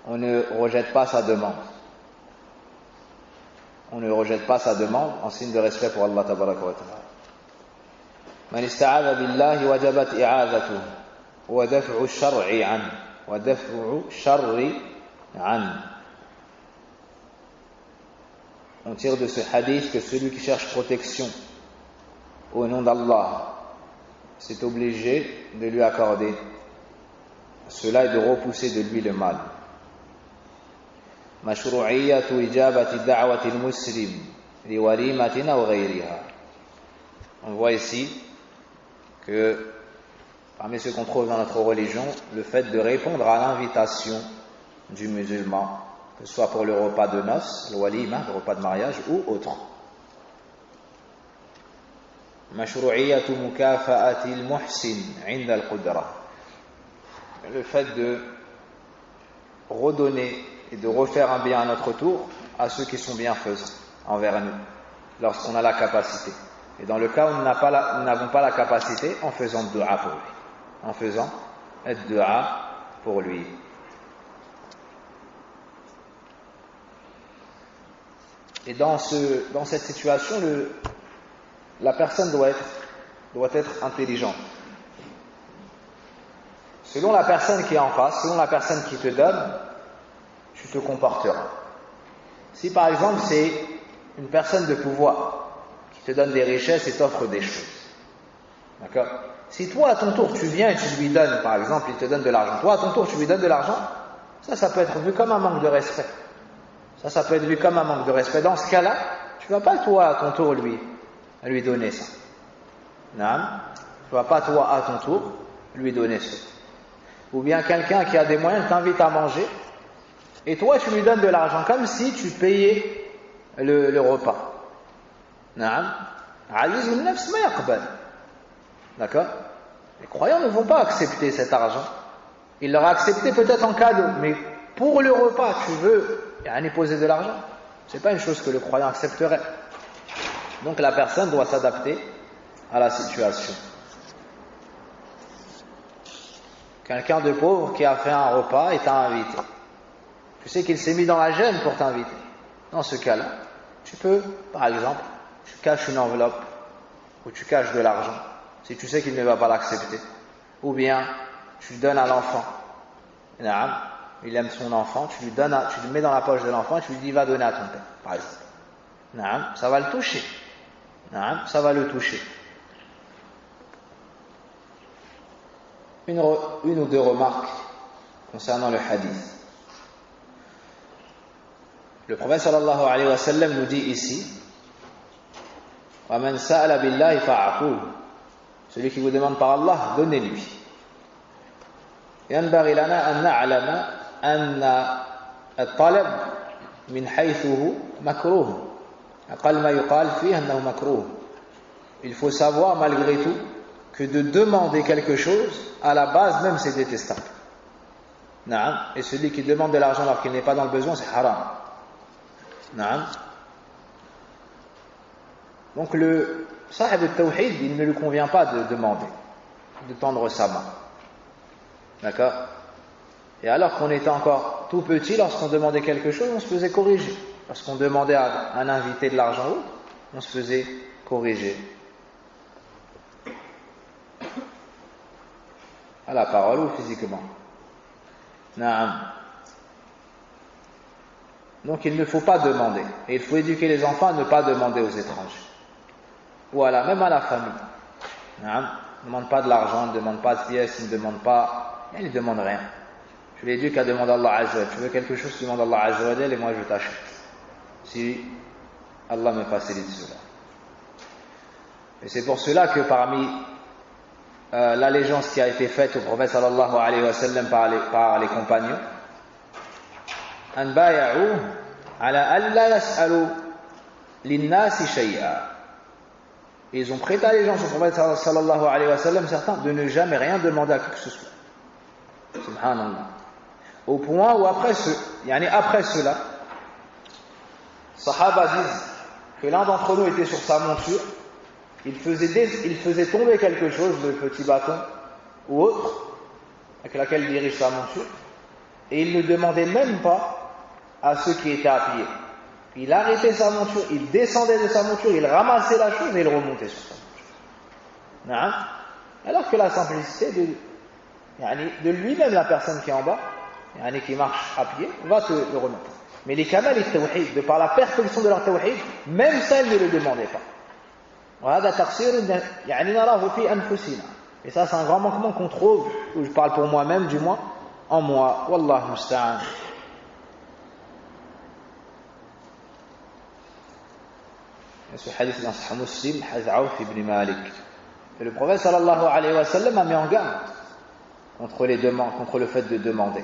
on ne rejette pas sa demande. On ne rejette pas sa demande en signe de respect pour Allah tabaraka wa ta'ala. من استعاذ بالله وجبت إعاذته ودفع الشرع عنه ودفع الشر عنه on tire de ce hadith que celui qui cherche protection au nom d'Allah, c'est obligé de lui accorder cela et de repousser de lui le mal. On voit ici que parmi ce qu'on trouve dans notre religion, le fait de répondre à l'invitation du musulman que ce soit pour le repas de noces, le walima, le repas de mariage ou autre. Le fait de redonner et de refaire un bien à notre tour à ceux qui sont bienfaisants envers nous, lorsqu'on a la capacité. Et dans le cas où nous n'avons pas, la capacité, en faisant dua pour lui. En faisant dua pour lui. Et dans, ce, dans cette situation, le, la personne doit être, doit être intelligente. Selon la personne qui est en face, selon la personne qui te donne, tu te comporteras. Si par exemple c'est une personne de pouvoir qui te donne des richesses et t'offre des choses, d'accord? Si toi à ton tour tu viens et tu lui donnes, par exemple, il te donne de l'argent, toi à ton tour tu lui donnes de l'argent, ça, ça peut être vu comme un manque de respect. Ça, ça peut être vu comme un manque de respect. Dans ce cas-là, tu vas pas toi à ton tour lui, donner ça. Non Tu vas pas toi à ton tour lui donner ça. Ou bien quelqu'un qui a des moyens t'invite à manger et toi tu lui donnes de l'argent comme si tu payais le, repas. Non D'accord? Les croyants ne vont pas accepter cet argent. Ils l'auraient accepté peut-être en cadeau, mais pour le repas, tu veux et poser de l'argent. Ce n'est pas une chose que le croyant accepterait. Donc la personne doit s'adapter à la situation. Quelqu'un de pauvre qui a fait un repas et t'a invité. Tu sais qu'il s'est mis dans la gêne pour t'inviter. Dans ce cas-là, tu peux, par exemple, tu caches une enveloppe ou tu caches de l'argent si tu sais qu'il ne va pas l'accepter. Ou bien tu donnes à l'enfant il aime son enfant, tu lui donnes, tu le mets dans la poche de l'enfant, tu lui dis va donner à ton père, par exemple. ça va le toucher. ça va le toucher. Une, une ou deux remarques concernant le hadith. Le prophète sallallahu alayhi wa sallam nous dit ici وَمَنْ سَأَلَ بِاللَّهِ فَعَقُولُ Celui qui vous demande par Allah, donnez-lui. ينبغي لنا أن نعلم أن الطلب من حيثه مكروه أقل ما يقال فيه أنه مكروه Il faut savoir malgré tout que de demander quelque chose, à la base même c'est détestable. Et celui qui demande de l'argent alors qu'il n'est pas dans le besoin, c'est haram. Donc le sahib de tawhid, il ne lui convient pas de demander, de tendre sa main. D'accord Et alors qu'on était encore tout petit, lorsqu'on demandait quelque chose, on se faisait corriger. Lorsqu'on demandait à un invité de l'argent on se faisait corriger. À la parole ou physiquement? Donc il ne faut pas demander. Et il faut éduquer les enfants à ne pas demander aux étrangers. Voilà, même à la famille. Naam. Ne demande pas de l'argent, ne demande pas de pièces, ne demande pas. Il ne demande rien. Je l'éduque à demander à Allah Azza Tu veux quelque chose, tu demandes à Allah Azza et moi je t'achète. Si Allah me facilite cela. Et c'est pour cela que parmi euh, l'allégeance qui a été faite au prophète sallallahu alayhi wa sallam par les, par les compagnons, ils ont prêté allégeance au prophète sallallahu alayhi wa sallam, certains, de ne jamais rien demander à qui que ce soit. Subhanallah. Au point où après, ce, après cela, Sahaba disent que l'un d'entre nous était sur sa monture, il faisait, tomber quelque chose, le petit bâton ou autre, avec laquelle il dirige sa monture, et il ne demandait même pas à ceux qui étaient à pied. Il arrêtait sa monture, il descendait de sa monture, il ramassait la chose et il remontait sur sa monture. Alors que la simplicité de lui-même, la personne qui est en bas, qui marche à pied, va te le remonter. Mais les kamal et tawhid, de par la perfection de leur tawhid, même ça, ils ne le demandaient pas. Et ça, c'est un grand manquement qu'on trouve, où je parle pour moi-même, du moins, en moi. Wallah musta'an. ce hadith dans Sahih Muslim, Auf ibn Malik. Et le prophète sallallahu alayhi wa sallam a mis en garde contre le fait de demander.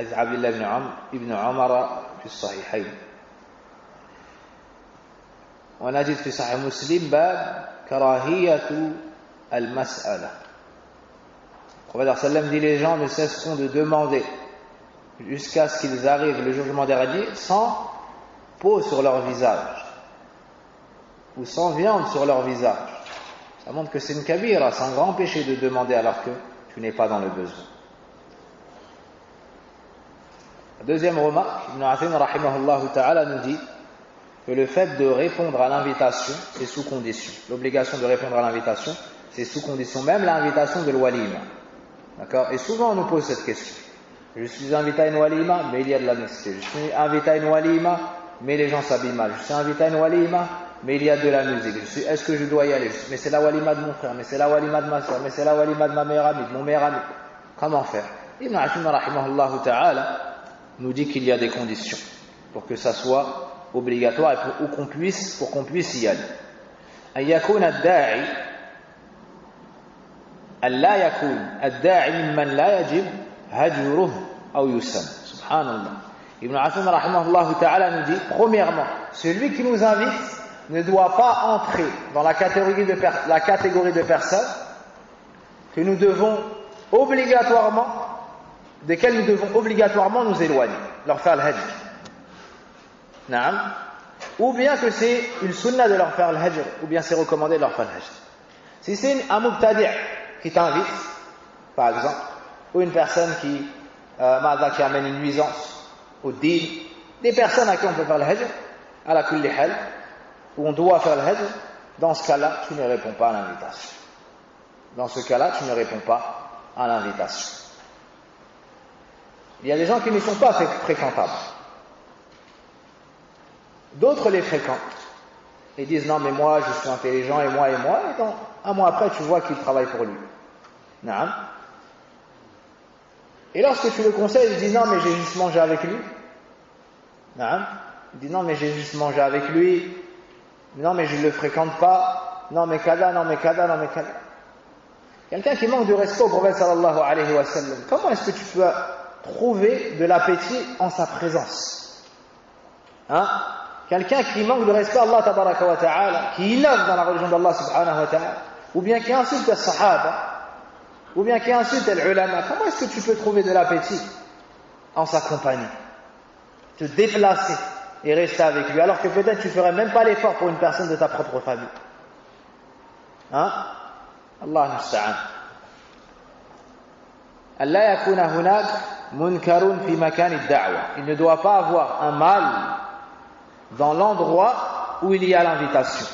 حديث عبد الله بن عمرو بن عمر في الصحيحين ونجد في صحيح مسلم باب كراهية المسألة Le prophète sallam dit les gens ne cesseront de demander jusqu'à ce qu'ils arrivent le jugement dernier sans peau sur leur visage ou sans viande sur leur visage. Ça montre que c'est une kabira, c'est un grand péché de demander alors que tu n'es pas dans le besoin. Deuxième remarque, Ibn Athim ta'ala nous dit que le fait de répondre à l'invitation, c'est sous condition. L'obligation de répondre à l'invitation, c'est sous condition. Même l'invitation de l'walim. D'accord? Et souvent on nous pose cette question. Je suis invité à une walima, mais il y a de la mixité. Je suis invité à une walima, mais les gens s'habillent mal. Je suis invité à une walima, mais il y a de la musique. Est-ce que je dois y aller? Mais c'est la walima de mon frère, mais c'est la walima de ma soeur, mais c'est la walima de ma meilleure amie, de mon meilleur ami. Comment faire? Ibn Ashim ta'ala nous dit qu'il y a des conditions pour que ça soit obligatoire et pour, qu'on puisse, pour qu'on puisse y aller. ألا يكون الداعي ممن لا يجب هجره أو يسم سبحان الله Ibn Hassan rahimahullah ta'ala nous dit premièrement celui qui nous invite ne doit pas entrer dans la catégorie de, la catégorie de personnes que nous devons obligatoirement desquels nous devons obligatoirement nous éloigner, leur faire le hajj. Ou bien que c'est une sunna de leur faire le hajj, ou bien c'est recommandé de leur faire le hajj. Si c'est un mubtadi' qui t'invite, par exemple, ou une personne qui, euh, qui amène une nuisance au din, des personnes à qui on peut faire le hajj, à la kulli hal, où on doit faire le hajj, dans ce cas-là, tu ne réponds pas à l'invitation. Dans ce cas-là, tu ne réponds pas à l'invitation. Il y a des gens qui ne sont pas fréquentables. D'autres les fréquentent et disent non mais moi je suis intelligent et moi et moi et un mois après tu vois qu'il travaille pour lui. Non. Et lorsque tu le conseilles, il dit non mais j'ai juste mangé avec lui. Non. Il dit non mais j'ai juste mangé avec lui. Non mais je ne le fréquente pas. Non mais kada, non mais kada, non mais kada. Quelqu'un qui manque de respect au prophète sallallahu alayhi wa sallam, comment est-ce que tu peux trouver de l'appétit en sa présence Hein? Quelqu'un qui manque de respect à Allah tabaraka wa ta'ala, qui innove dans la religion d'Allah subhanahu wa ta'ala, ou bien qui insulte les sahaba, ou bien qui insulte les ulama, comment est-ce que tu peux trouver de l'appétit en sa compagnie? Te déplacer et rester avec lui, alors que peut-être tu ferais même pas l'effort pour une personne de ta propre famille. Hein? Allah musta'an. Il ne doit pas avoir un mal dans l'endroit où il y a l'invitation.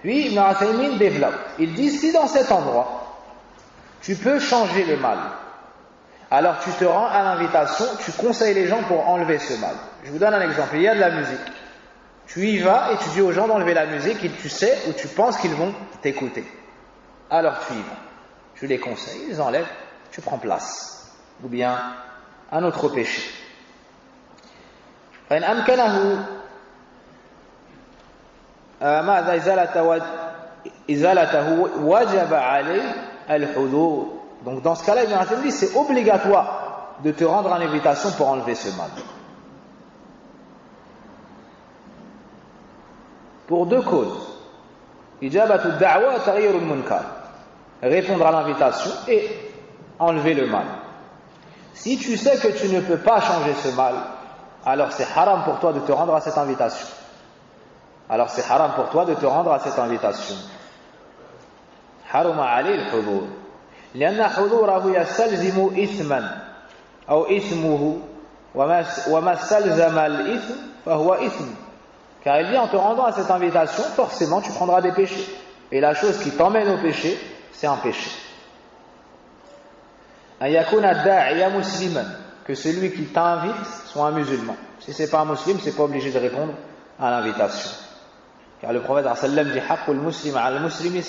Puis Ibn développe. Il dit si dans cet endroit, tu peux changer le mal, alors tu te rends à l'invitation, tu conseilles les gens pour enlever ce mal. Je vous donne un exemple. Il y a de la musique. Tu y vas et tu dis aux gens d'enlever la musique et tu sais ou tu penses qu'ils vont t'écouter. Alors tu y vas Tu les conseilles, ils enlèvent, tu prends place. Ou bien un autre péché. فإن أمكنه ماذا إزالته إزالته وجب عليه الحضور donc dans ce cas-là Ibn dit c'est obligatoire de te rendre en invitation pour enlever ce mal pour deux causes إجابة الدعوة تغير المنكر répondre à l'invitation et enlever le mal si tu sais que tu ne peux pas changer ce mal alors c'est haram pour toi de te rendre à cette invitation. Alors c'est haram pour toi de te rendre à cette invitation. حرم عليه الحضور لأن حضوره يستلزم إثما أو إثمه وما استلزم الإثم فهو إثم car il dit en te rendant à cette invitation forcément tu prendras des péchés et la chose qui t'emmène au péché c'est un péché. que celui qui t'invite soit un musulman. Si c'est pas un musulman, c'est pas obligé de répondre à l'invitation. Car le prophète sallam dit haqqul muslim al muslim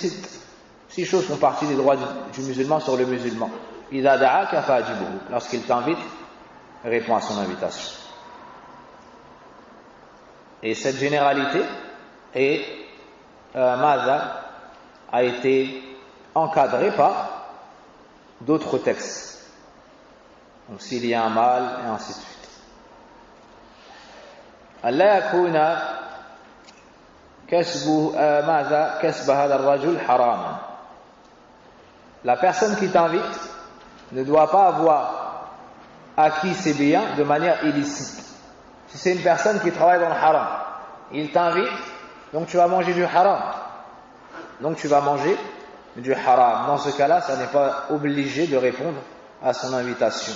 Six choses font partie des droits du musulman sur le musulman. Lorsqu'il t'invite, réponds à son invitation. Et cette généralité est euh, a été encadrée par d'autres textes. Donc s'il y a un mal, et ainsi de suite. ألا يكون كسب ماذا كسب هذا الرجل حراما La personne qui t'invite ne doit pas avoir acquis ses biens de manière illicite. Si c'est une personne qui travaille dans le haram, il t'invite, donc tu vas manger du haram. Donc tu vas manger du haram. Dans ce cas-là, ça n'est pas obligé de répondre à son invitation.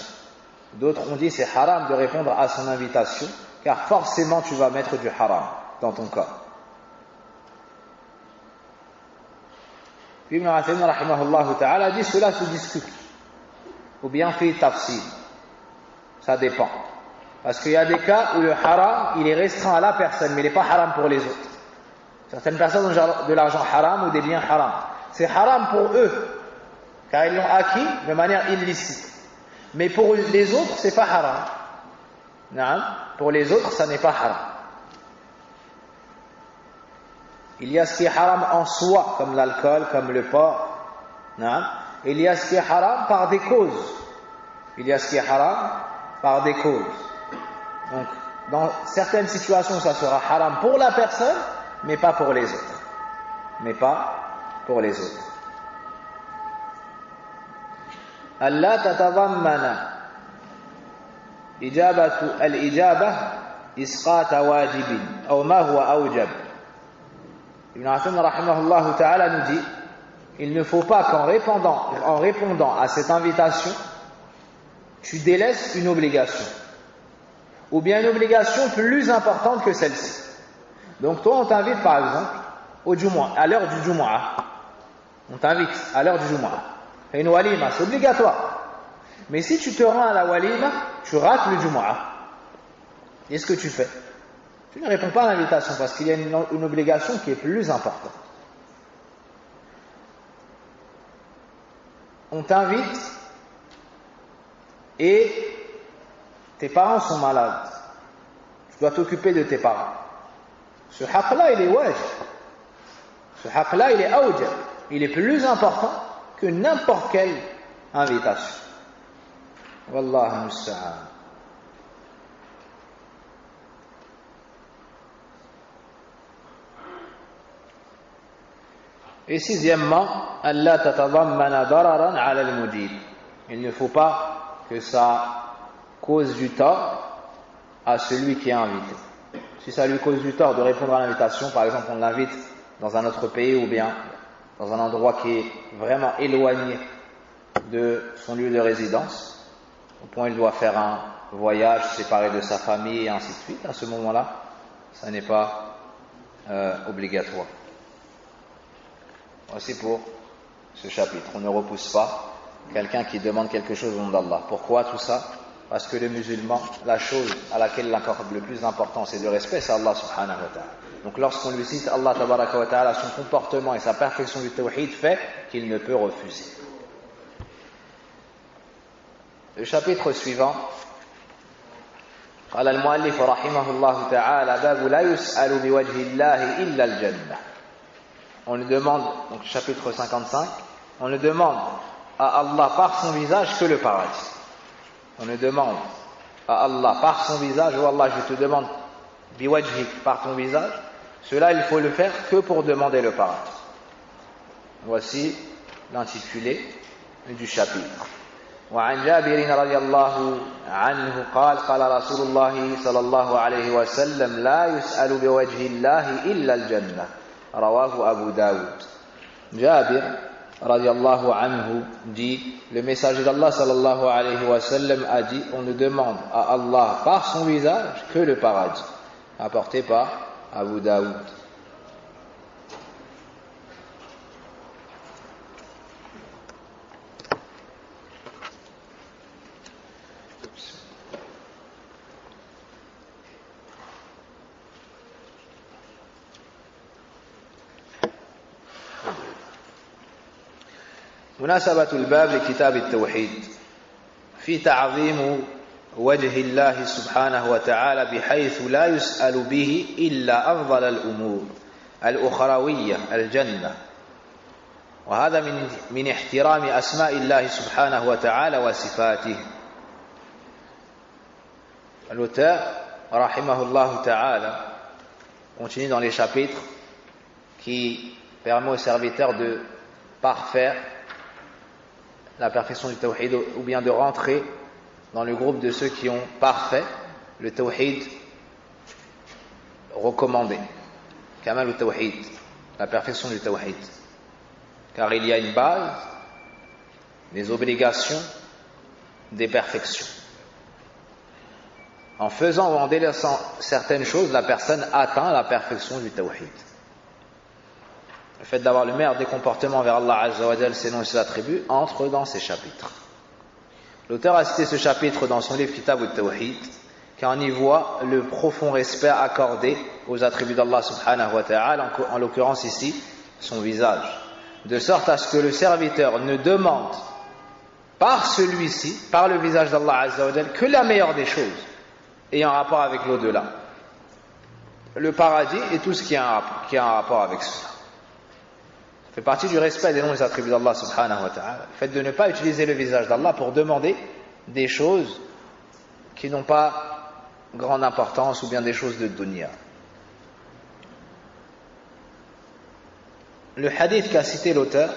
D'autres ont dit c'est haram de répondre à son invitation, car forcément tu vas mettre du haram dans ton. Puis Ibn ta'ala dit cela se discute, ou bien fait tafsir. Ça dépend. Parce qu'il y a des cas où le haram, il est restreint à la personne, mais il n'est pas haram pour les autres. Certaines personnes ont de l'argent haram ou des biens haram. C'est haram pour eux, car ils l'ont acquis de manière illicite. Mais pour les autres, c'est pas haram. Non, pour les autres, ça n'est pas haram. Il y a ce qui est haram en soi, comme l'alcool, comme le porc. Non. Il y a ce qui est haram par des causes. Il y a ce qui est haram par des causes. Donc, dans certaines situations, ça sera haram pour la personne, mais pas pour les autres. Mais pas pour les autres. ألا تتضمن إجابة الإجابة إسقاط واجب أو ما هو أوجب Ibn Hassan rahimahullah ta'ala nous dit il ne faut pas qu'en répondant, en répondant à cette invitation tu délaisses une obligation ou bien une obligation plus importante que celle-ci donc toi on t'invite par exemple au Jumu'ah, à l'heure du Jumu'ah on t'invite à l'heure du Jumu'ah une walima c'est obligatoire mais si tu te rends à la walima tu rates le Jumu'ah qu'est-ce que tu fais? Tu ne réponds pas à l'invitation parce qu'il y a une, obligation qui est plus importante. On t'invite et tes parents sont malades. Tu dois t'occuper de tes parents. Ce haq-là, il est wajh. Ce haq-là, il est awjah. Il est plus important que n'importe quelle invitation. Wallahu musta'an. Et sixièmement, Allah dararan ala al Il ne faut pas que ça cause du tort à celui qui est invité. Si ça lui cause du tort de répondre à l'invitation, par exemple on l'invite dans un autre pays ou bien dans un endroit qui est vraiment éloigné de son lieu de résidence, au point où il doit faire un voyage séparé de sa famille et ainsi de suite, à ce moment-là, ça n'est pas euh, obligatoire. Voici pour ce chapitre. On ne repousse pas quelqu'un qui demande quelque chose au nom d'Allah. Pourquoi tout ça? Parce que le musulman, la chose à laquelle il accorde le plus d'importance et de respect, c'est Allah subhanahu wa ta'ala. Donc lorsqu'on lui cite Allah tabaraka wa ta'ala, son comportement et sa perfection du tawhid fait qu'il ne peut refuser. Le chapitre suivant, قال المؤلف رحمه الله تعالى باب لا يسأل بوجه الله إلا الجنة on le demande, donc chapitre 55, on ne demande à Allah par son visage que le paradis. On ne demande à Allah par son visage, ou Allah, je te demande, biwajhik, par ton visage, cela il faut le faire que pour demander le paradis. Voici l'intitulé du chapitre. وعن جابر رضي الله عنه قال قال رسول الله صلى الله عليه وسلم لا يسأل بوجه الله إلا الجنة Rawahu Abu Daoud. Jabir, radiallahu anhu, dit Le messager d'Allah sallallahu alayhi wa sallam a dit On ne demande à Allah par son visage que le paradis. Apporté par Abu Daoud. مناسبة الباب لكتاب التوحيد في تعظيم وجه الله سبحانه وتعالى بحيث لا يسأل به إلا أفضل الأمور الأخروية الجنة وهذا من من احترام أسماء الله سبحانه وتعالى وصفاته L'auteur, rahimahullah ta'ala, continue dans les chapitres qui permet aux serviteurs de parfaire la perfection du tawhid ou bien de rentrer dans le groupe de ceux qui ont parfait le tawhid recommandé. Kamal ou tawhid, la perfection du tawhid. Car il y a une base, des obligations, des perfections. En faisant ou en délaissant certaines choses, la personne atteint la perfection du tawhid le fait d'avoir le meilleur des comportements vers Allah Azza ses noms et ses attributs, entre dans ces chapitres. L'auteur a cité ce chapitre dans son livre Kitab al-Tawhid, car on y voit le profond respect accordé aux attributs d'Allah subhanahu wa ta'ala, en l'occurrence ici, son visage. De sorte à ce que le serviteur ne demande par celui-ci, par le visage d'Allah que la meilleure des choses, ayant rapport avec l'au-delà. Le paradis et tout ce qui a un rapport avec cela fait partie du respect des noms et attributs d'Allah subhanahu wa ta'ala. Le fait de ne pas utiliser le visage d'Allah pour demander des choses qui n'ont pas grande importance ou bien des choses de dunya. Le hadith qu'a cité l'auteur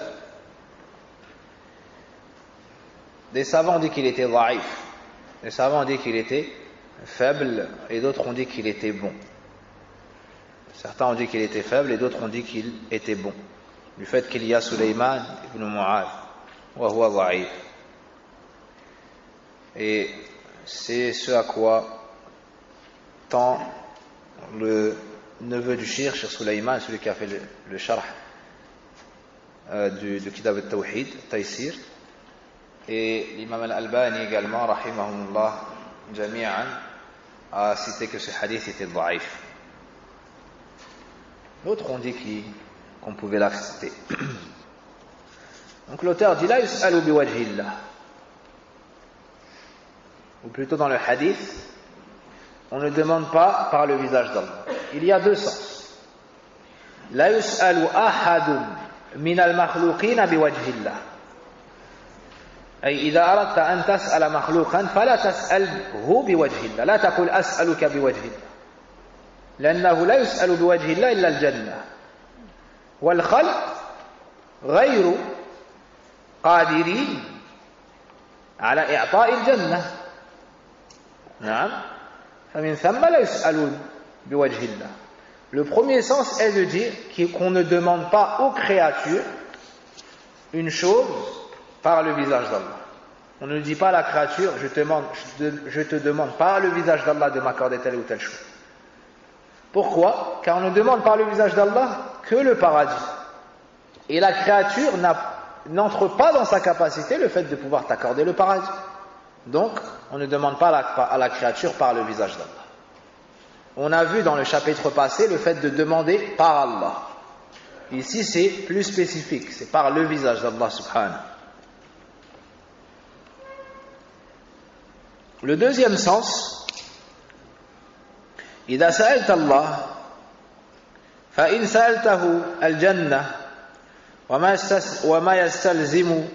Des savants ont dit qu'il était dhaif. Des savants ont dit qu'il était faible et d'autres ont dit qu'il était bon. Certains ont dit qu'il était faible et d'autres ont dit qu'il était bon. Du fait qu'il y a Suleyman ibn Mu'ad. Et c'est ce à quoi tend le neveu du shir, Shir Suleyman, celui qui a fait le, le sharh euh, du, du Kitab al-Tawhid, Taysir, et l'imam al-Albani également, rahimahumullah, jami'an, a cité que ce hadith était dhaif. D'autres ont dit qu'on pouvait l'accepter. Donc l'auteur dit là, yus'alu biwajhillah. Ou plutôt dans le hadith, on ne demande pas par le visage d'Allah. Il y a deux sens. La yus'alu ahadun min al-makhluqina biwajhillah. أي إذا أردت أن تسأل مخلوقا فلا تسأله بوجه الله لا تقول أسألك بوجه الله لأنه لا يسأل بوجه الله إلا الجنة والخلق غير قادرين على إعطاء الجنة نعم فمن ثم لا يسألون بوجه الله Le premier sens est de dire qu'on ne demande pas aux créatures une chose par le visage d'Allah. On ne dit pas à la créature, je te demande, je te demande par le visage d'Allah de m'accorder telle ou telle chose. Pourquoi Car on ne demande par le visage d'Allah que le paradis. Et la créature n'entre pas dans sa capacité le fait de pouvoir t'accorder le paradis. Donc, on ne demande pas à la créature par le visage d'Allah. On a vu dans le chapitre passé le fait de demander par Allah. Ici, c'est plus spécifique, c'est par le visage d'Allah subhanahu. Le deuxième sens, إذا سألت الله فإن سألته الجنة وما وما يستلزم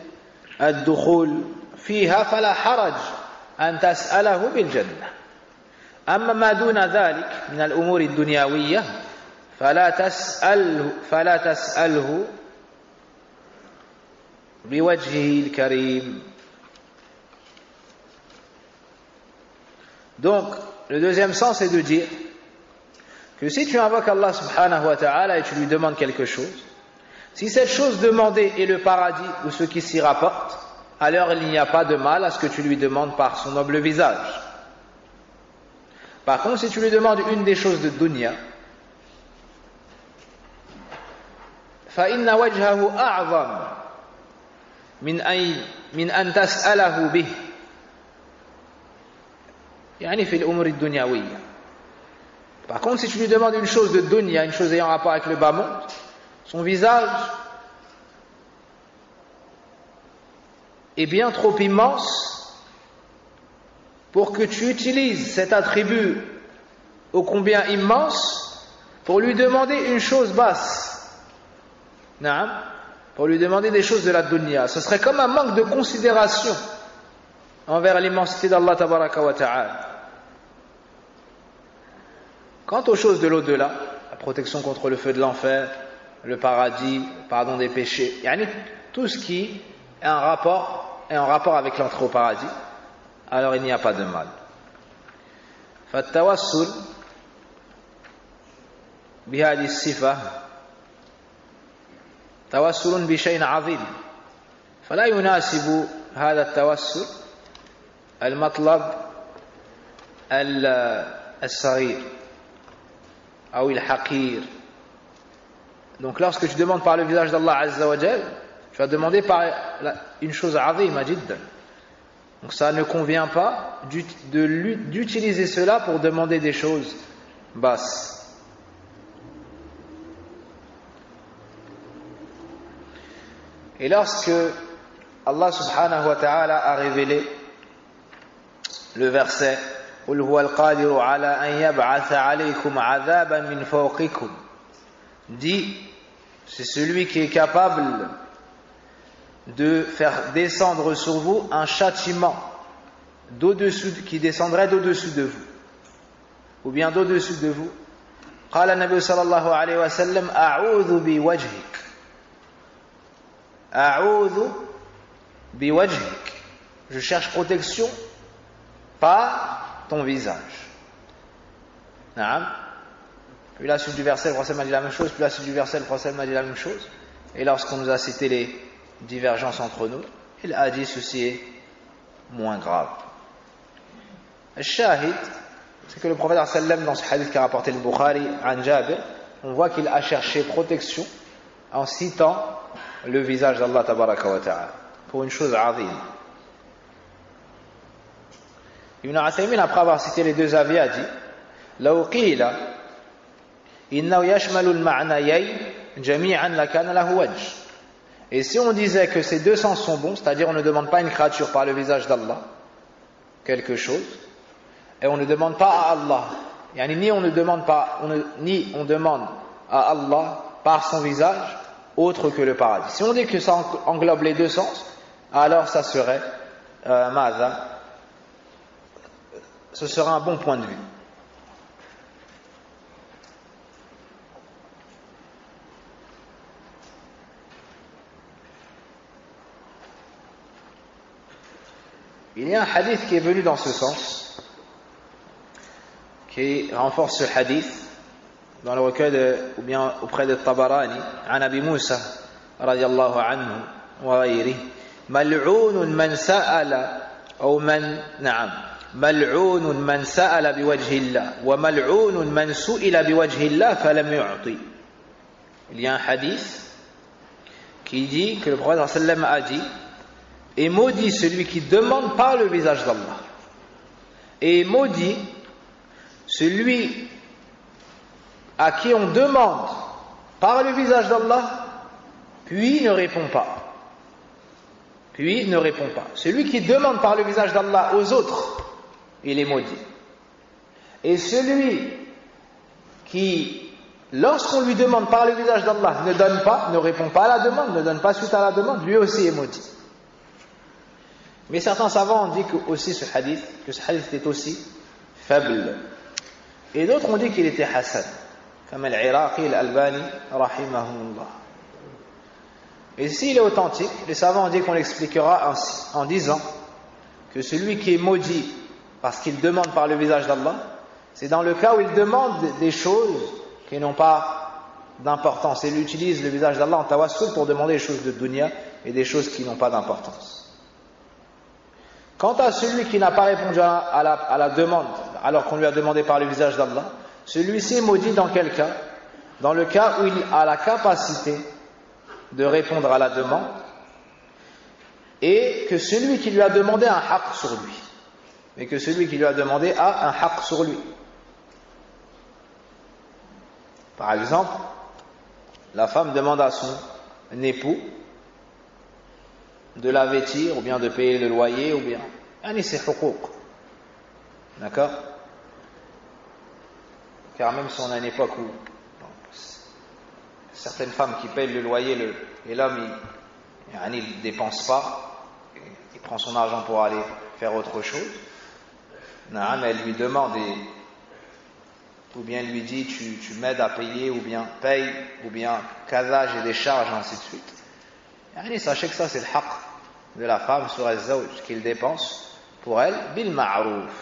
الدخول فيها فلا حرج أن تسأله بالجنة. أما ما دون ذلك من الأمور الدنيوية فلا تسأله فلا تسأله بوجهه الكريم. Donc, le deuxième sens est de dire que si tu invoques Allah subhanahu wa ta'ala et tu lui demandes quelque chose, si cette chose demandée est le paradis ou ce qui s'y rapporte, alors il n'y a pas de mal à ce que tu lui demandes par son noble visage. Par contre, si tu lui demandes une des choses de dunya, فإن وجهه أعظم من أن من أن تسأله به يعني في الأمور الدنيوية par contre, si tu lui demandes une chose de dunya, une chose ayant rapport avec le bas monde, son visage est bien trop immense pour que tu utilises cet attribut ô combien immense pour lui demander une chose basse. Non pour lui demander des choses de la dunya. Ce serait comme un manque de considération envers l'immensité d'Allah ta'ala. Quant aux choses de l'au-delà, la protection contre le feu de l'enfer, le paradis, le pardon des péchés, tout ce qui est en rapport, est en rapport avec l'entrée au paradis, alors il n'y a pas de mal. فالتوسل بهذه الصفة توسل بشيء عظيم فلا يناسب هذا التوسل المطلب الصغير ah ou il haqir. Donc lorsque tu demandes par le visage d'Allah Azzawajal, tu vas demander par une chose azim, Donc ça ne convient pas d'utiliser cela pour demander des choses basses. Et lorsque Allah subhanahu wa ta'ala a révélé le verset قل هو القادر على أن يبعث عليكم عذابا من فوقكم dit c'est celui qui est capable de faire descendre sur vous un châtiment d'au-dessus qui descendrait d'au-dessus de vous ou bien d'au-dessus de vous قال النبي صلى الله عليه وسلم أعوذ بوجهك أعوذ بوجهك je cherche protection par ton visage. Puis la suite du verset, le prophète m'a dit la même chose, puis la suite du verset, le prophète m'a dit la même chose. Et lorsqu'on nous a cité les divergences entre nous, il a dit ceci est moins grave. Le shahid, c'est que le prophète dans ce hadith qu'a rapporté le Bukhari, an Jabir, on voit qu'il a cherché protection en citant le visage d'Allah ta'ala pour une chose azim. Ibn Athaymin, après avoir cité les deux avis, a dit لو قيل إنه يشمل المعنيين جميعا لكان له وجه Et si on disait que ces deux sens sont bons, c'est-à-dire on ne demande pas une créature par le visage d'Allah, quelque chose, et on ne demande pas à Allah, yani ni on ne demande pas, on ne, ni on demande à Allah par son visage autre que le paradis. Si on dit que ça englobe les deux sens, alors ça serait euh, ce sera un bon point de vue. Il y a un hadith qui est venu dans ce sens, qui renforce ce hadith dans le recueil de, ou bien auprès de Tabarani, عن أبي موسى رضي الله عنه وغيره ملعون من سأل أو من نعم ملعون من سأل بوجه الله وملعون من سئل بوجه الله فلم يعطي Il y a un hadith qui dit que le prophète sallam a dit Et maudit celui qui demande par le visage d'Allah. Et maudit celui à qui on demande par le visage d'Allah, puis ne répond pas. Puis ne répond pas. Celui qui demande par le visage d'Allah aux autres, il est maudit. Et celui qui, lorsqu'on lui demande par le visage d'Allah, ne donne pas, ne répond pas à la demande, ne donne pas suite à la demande, lui aussi est maudit. Mais certains savants ont dit que aussi ce hadith, que ce hadith était aussi faible. Et d'autres ont dit qu'il était hassan, comme Al-Iraqi Al-Albani, rahimahullah. Et s'il est authentique, les savants ont dit qu'on l'expliquera en disant que celui qui est maudit parce qu'il demande par le visage d'Allah, c'est dans le cas où il demande des choses qui n'ont pas d'importance. Et il utilise le visage d'Allah en tawassul pour demander des choses de dunya et des choses qui n'ont pas d'importance. Quant à celui qui n'a pas répondu à la, demande, alors qu'on lui a demandé par le visage d'Allah, celui-ci est maudit dans quel cas? Dans le cas où il a la capacité de répondre à la demande et que celui qui lui a demandé un haq sur lui. Et que celui qui lui a demandé a un haq sur lui. Par exemple, la femme demande à son époux de la vêtir, ou bien de payer le loyer, ou bien. c'est D'accord? Car même si on a une époque où certaines femmes qui payent le loyer et l'homme il ne dépense pas, il prend son argent pour aller faire autre chose, elle lui demande ou bien lui dit tu, m'aides à payer ou bien paye ou bien casage et des charges ainsi de suite. sachez que ça c'est le haq de la femme sur ce qu'il dépense pour elle, bil ma'rouf.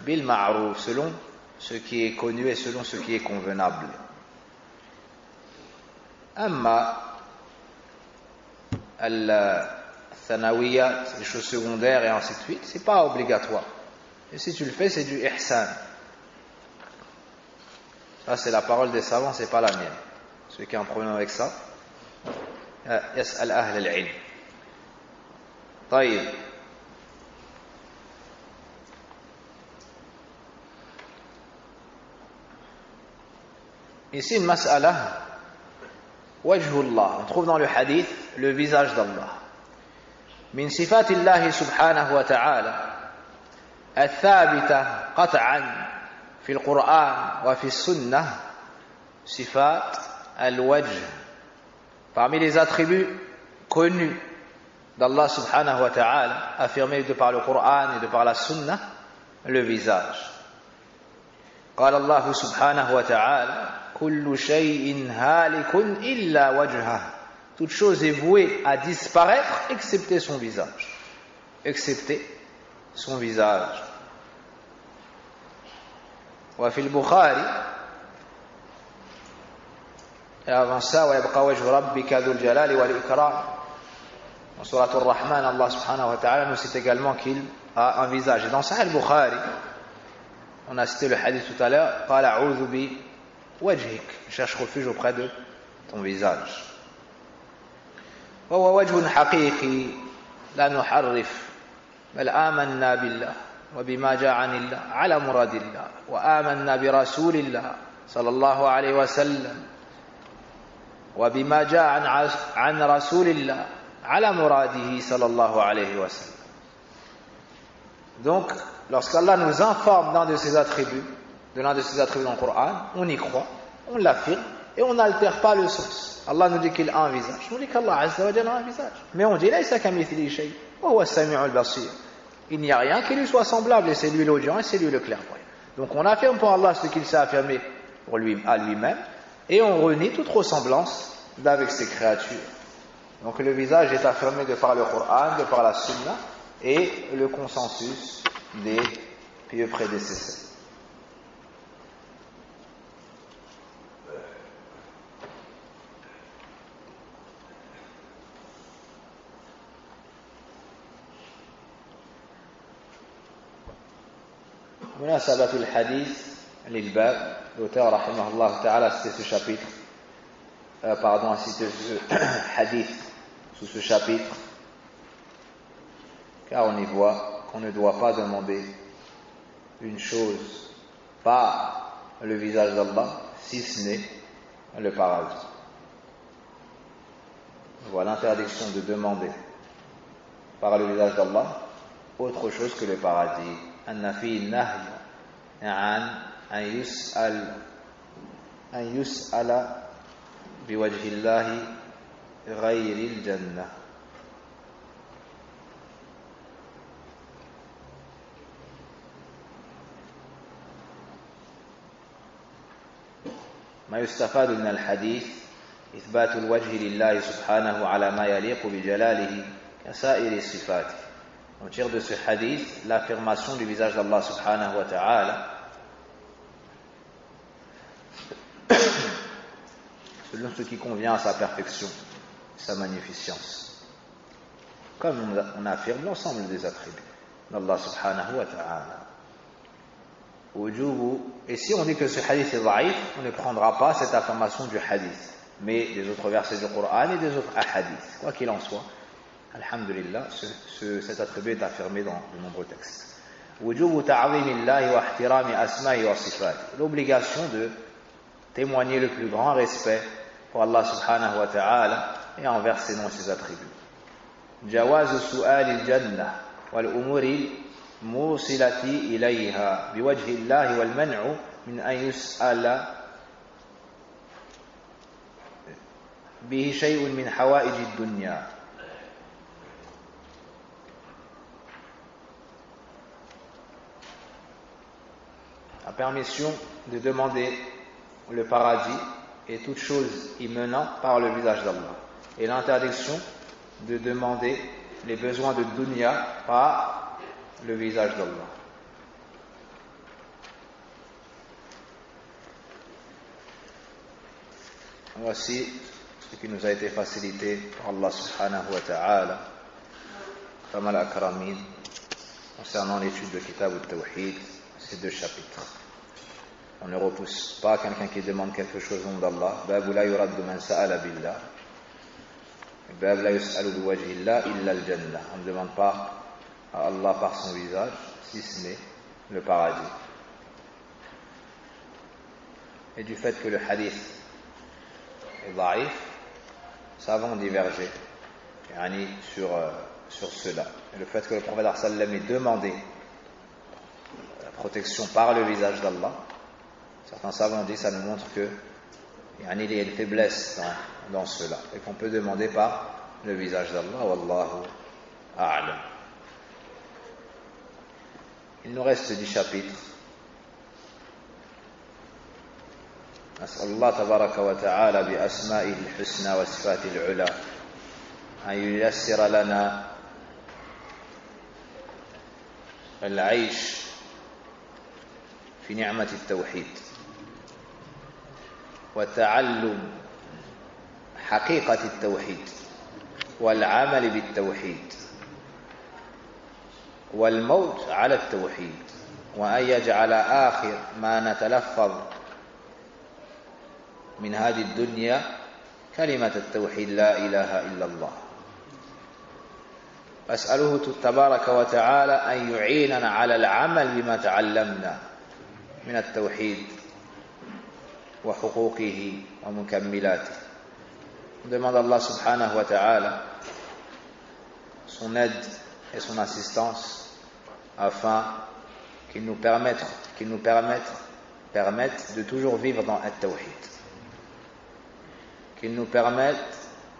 Bil ma'rouf, selon ce qui est connu et selon ce qui est convenable. Amma les choses secondaires et ainsi de suite, c'est pas obligatoire. Et si tu le fais, c'est du ihsan. Ça, c'est la parole des savants, c'est pas la mienne. Ceux qui ont un problème avec ça, yas'al ahl al-ilm. طيب Ici, une mas'ala, wajhullah. On trouve dans le hadith le visage d'Allah. من صفات الله سبحانه وتعالى الثابتة قطعا في القرآن وفي السنة صفات الوجه. Parmi les attributs connus d'Allah subhanahu wa ta'ala, affirmé de par le Coran et de par la Sunna, le visage. قال الله سبحانه وتعالى كل شيء هالك إلا وجهه toute chose est vouée à disparaître excepté son visage excepté son visage. وفي البخاري avant ça ويبقى وجه ربك ذو الجلال والإكرام en surat al-Rahman Allah subhanahu wa ta'ala nous cite également qu'il a un visage et dans Sahih al-Bukhari on a cité le hadith tout à l'heure قال أعوذ بوجهك cherche refuge auprès de ton visage وهو وجه حقيقي لا نحرف بل آمنا بالله وبما جاء عن الله على مراد الله وآمنا برسول الله صلى الله عليه وسلم وبما جاء عن رسول الله على مراده صلى الله عليه وسلم Donc, lorsqu'Allah nous informe d'un de ses attributs, de l'un de ses attributs dans le Coran, on y croit, on l'affirme et on n'altère pas le sens. Allah nous dit qu'il a un visage. On dit qu'Allah a un visage. Mais on dit, il n'y a rien qui lui soit semblable et c'est lui l'audient et c'est lui le clairvoyant. Donc on affirme pour Allah ce qu'il s'est affirmé pour lui, à lui-même et on renie toute ressemblance d'avec ses créatures. Donc le visage est affirmé de par le Coran, de par la Sunna et le consensus des pieux prédécesseurs. مناسبة الحديث للباب l'auteur rahimahullah ta'ala a cité ce chapitre euh, pardon a cité ce hadith sous ce chapitre car on y voit qu'on ne doit pas demander une chose par le visage d'Allah si ce n'est le paradis voilà l'interdiction de demander par le visage d'Allah autre chose que le paradis أن فيه النهي عن أن يسأل أن يسأل بوجه الله غير الجنة. ما يستفاد من الحديث إثبات الوجه لله سبحانه على ما يليق بجلاله كسائر صفاته. On tire de ce hadith l'affirmation du visage d'Allah subhanahu wa ta'ala selon ce qui convient à sa perfection, sa magnificence. Comme on affirme l'ensemble des attributs d'Allah subhanahu wa ta'ala. Et si on dit que ce hadith est daïf, on ne prendra pas cette affirmation du hadith, mais des autres versets du Coran et des autres hadiths, quoi qu'il en soit. Alhamdulillah, ce, cet attribut est affirmé dans de nombreux textes. L'obligation de témoigner le plus grand respect pour Allah subhanahu wa ta'ala et envers ses noms et ses attributs. جواز سؤال الجنة والأمور موصلة إليها بوجه الله والمنع من أن يسأل به شيء من حوائج الدنيا la permission de demander le paradis et toute chose y menant par le visage d'Allah. Et l'interdiction de demander les besoins de dunya par le visage d'Allah. Voici ce qui nous a été facilité par Allah subhanahu wa ta'ala, comme al-akramin, concernant l'étude de Kitab al-Tawhid, ces deux chapitres. On ne repousse pas quelqu'un qui demande quelque chose au nom d'Allah. La man sa'ala billah. La al-jannah. On ne demande pas à Allah par son visage, si ce n'est le paradis. Et du fait que le hadith est da'if, savants divergé yani, sur, euh, sur cela. Et le fait que le prophète sallam ait demandé protection par le visage d'Allah, Certains savants disent ça nous montre que il y a une faiblesse dans, cela et qu'on peut demander par le visage d'Allah. Wallahu a'lam. Il nous reste dix chapitres. نسأل الله تبارك وتعالى بأسمائه الحسنى وصفاته العلى أن ييسر لنا العيش في نعمة التوحيد. وتعلم حقيقة التوحيد والعمل بالتوحيد والموت على التوحيد وأن يجعل آخر ما نتلفظ من هذه الدنيا كلمة التوحيد لا إله إلا الله. أسأله تبارك وتعالى أن يعيننا على العمل بما تعلمنا. من التوحيد وحقوقه ومكملاته demande à Allah subhanahu wa ta'ala son aide et son assistance afin qu'il nous permette, qu'il nous permette, permette de toujours vivre dans le tawhid qu'il nous permette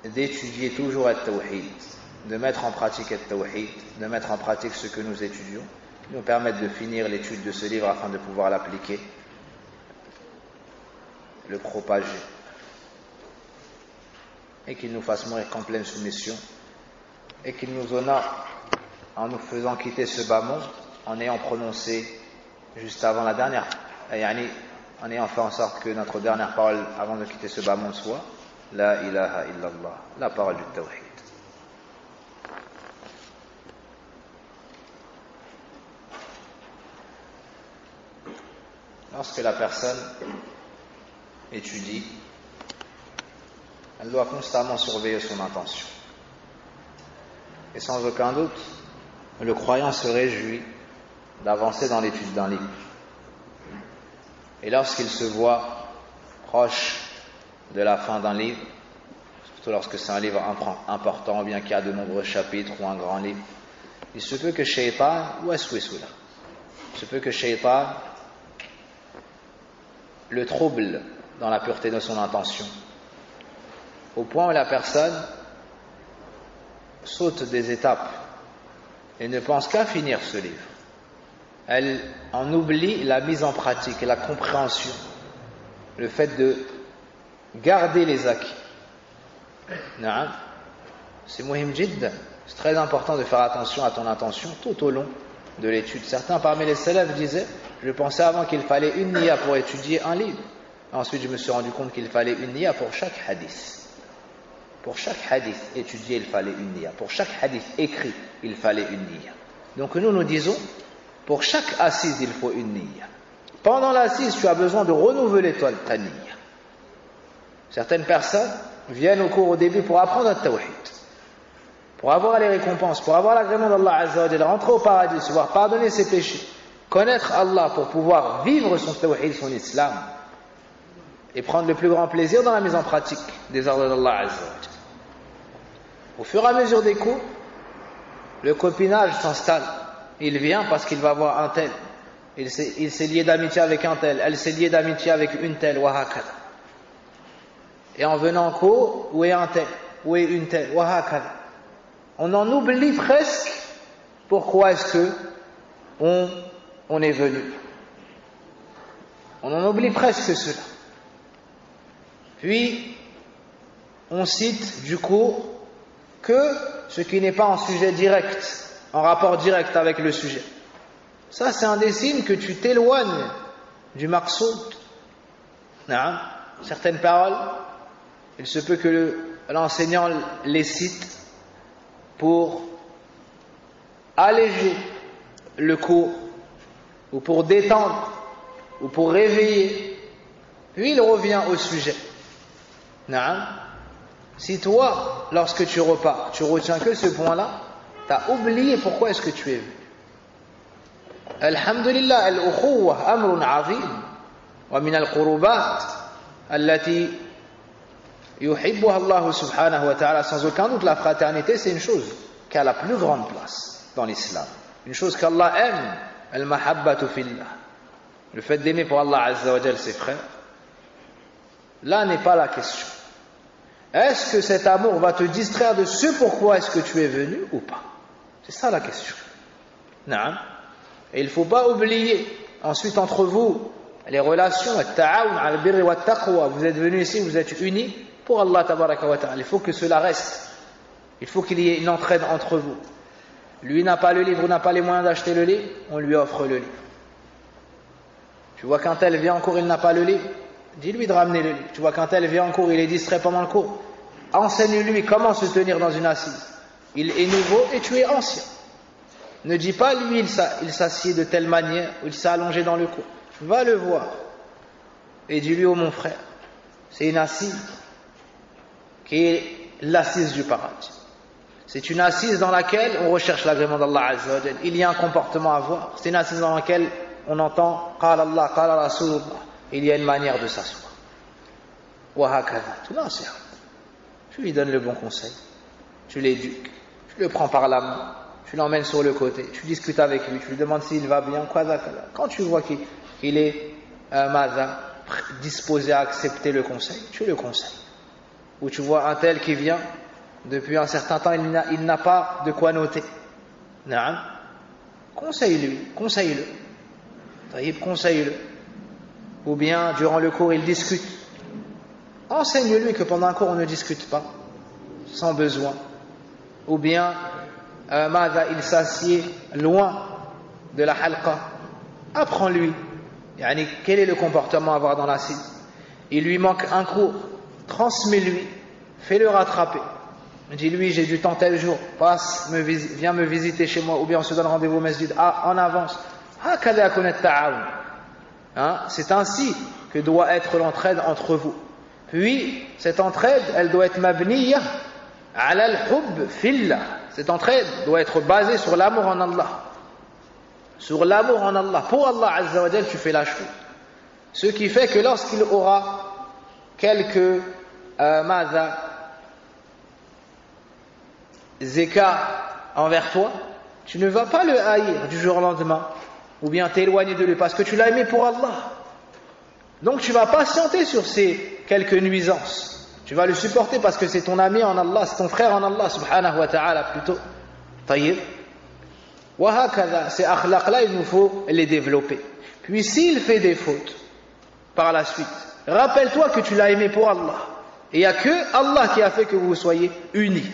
d'étudier toujours le tawhid de mettre en pratique le tawhid de mettre en pratique ce que nous étudions, nous permette de finir l'étude de ce livre afin de pouvoir l'appliquer, le propager, et qu'il nous fasse mourir qu'en pleine soumission, et qu'il nous honore en nous faisant quitter ce bas monde, en ayant prononcé juste avant la dernière, en ayant fait en sorte que notre dernière parole avant de quitter ce bas monde soit La ilaha illallah, la parole du tawhid. Lorsque la personne étudie, elle doit constamment surveiller son intention. Et sans aucun doute, le croyant se réjouit d'avancer dans l'étude d'un livre. Et lorsqu'il se voit proche de la fin d'un livre, surtout lorsque c'est un livre important bien qu'il y a de nombreux chapitres ou un grand livre, il se peut que Shaitan, ou est-ce il se peut que Shaitan le trouble dans la pureté de son intention, au point où la personne saute des étapes et ne pense qu'à finir ce livre. Elle en oublie la mise en pratique la compréhension, le fait de garder les acquis. C'est C'est très important de faire attention à ton intention tout au long de l'étude. Certains parmi les élèves disaient Je pensais avant qu'il fallait une niya pour étudier un livre. Ensuite, je me suis rendu compte qu'il fallait une niya pour chaque hadith. Pour chaque hadith étudié, il fallait une niya. Pour chaque hadith écrit, il fallait une niya. Donc nous, nous disons Pour chaque assise, il faut une niya. Pendant l'assise, tu as besoin de renouveler toi ta niya. Certaines personnes viennent au cours au début pour apprendre le tawhid pour avoir les récompenses, pour avoir l'agrément d'Allah Azza wa rentrer au paradis, se voir pardonner ses péchés, connaître Allah pour pouvoir vivre son tawhid, son islam, et prendre le plus grand plaisir dans la mise en pratique des ordres d'Allah Azza Au fur et à mesure des cours, le copinage s'installe. Il vient parce qu'il va voir un tel. Il s'est lié d'amitié avec un tel. Elle s'est liée d'amitié avec une telle. Et en venant en cours, où est un tel? Où est une telle? On en oublie presque pourquoi est-ce que on, est venu. On en oublie presque cela. Puis, on cite du coup que ce qui n'est pas en sujet direct, en rapport direct avec le sujet. Ça, c'est un des signes que tu t'éloignes du maqsoud. Certaines paroles, il se peut que l'enseignant les cite pour alléger le cours, ou pour détendre, ou pour réveiller. Puis il revient au sujet. Si toi, lorsque tu repars, tu retiens que ce point-là, tu as oublié pourquoi est-ce que tu es venu. Alhamdulillah, al-ukhuwa amrun azim, wa min al-qurubat, allati Allah subhanahu wa ta'ala, sans aucun doute, la fraternité, c'est une chose qui a la plus grande place dans l'islam. Une chose qu'Allah aime, al-mahabbatu fillah. Le fait d'aimer pour Allah azza wa ses frères. Là n'est pas la question. Est-ce que cet amour va te distraire de ce pourquoi est-ce que tu es venu ou pas? C'est ça la question. Non. Et il ne faut pas oublier ensuite entre vous les relations, vous êtes venus ici, vous êtes unis pour Allah tabaraka wa ta'ala. Il faut que cela reste. Il faut qu'il y ait une entraide entre vous. Lui n'a pas le livre, n'a pas les moyens d'acheter le livre, on lui offre le livre. Tu vois, quand elle vient en cours, il n'a pas le livre, dis-lui de ramener le livre. Tu vois, quand elle vient en cours, il est distrait pendant le cours, enseigne-lui comment se tenir dans une assise. Il est nouveau et tu es ancien. Ne dis pas, lui, il s'assied de telle manière, ou il s'est allongé dans le cours. Va le voir et dis-lui, oh mon frère, c'est une assise qui est l'assise du paradis. C'est une assise dans laquelle on recherche l'agrément d'Allah Il y a un comportement à voir. C'est une assise dans laquelle on entend Qala Allah, Qala Rasulullah. Il y a une manière de s'asseoir. Tu lui donnes le bon conseil. Tu l'éduques. Tu le prends par la main. Tu l'emmènes sur le côté. Tu discutes avec lui. Tu lui demandes s'il va bien. Quand tu vois qu'il est euh, disposé à accepter le conseil, tu le conseilles. Ou tu vois un tel qui vient depuis un certain temps, il n'a pas de quoi noter. Conseille-lui, conseille-le. conseille-le. Ou bien, durant le cours, il discute. Enseigne-lui que pendant un cours, on ne discute pas, sans besoin. Ou bien, euh, il s'assied loin de la halqa. Apprends-lui. Quel est le comportement à avoir dans la cite Il lui manque un cours. Transmets-lui. Fais-le rattraper. Dis-lui, j'ai du temps tel jour, passe, viens me visiter chez moi, ou bien on se donne rendez-vous au masjid, ah, en avance. Hein? C'est ainsi que doit être l'entraide entre vous. Puis, cette entraide, elle doit être mabniya ala al-hub fillah. Cette entraide doit être basée sur l'amour en Allah. Sur l'amour en Allah. Pour Allah Azza wa tu fais la chose. Ce qui fait que lorsqu'il aura quelques euh, zéka envers toi, tu ne vas pas le haïr du jour au lendemain, ou bien t'éloigner de lui, parce que tu l'as aimé pour Allah. Donc tu vas patienter sur ces quelques nuisances. Tu vas le supporter parce que c'est ton ami en Allah, c'est ton frère en Allah, subhanahu wa ta'ala plutôt. Taïb. Ces akhlaq-là, il nous faut les développer. Puis s'il fait des fautes par la suite, rappelle-toi que tu l'as aimé pour Allah. Et il n'y a que Allah qui a fait que vous soyez unis.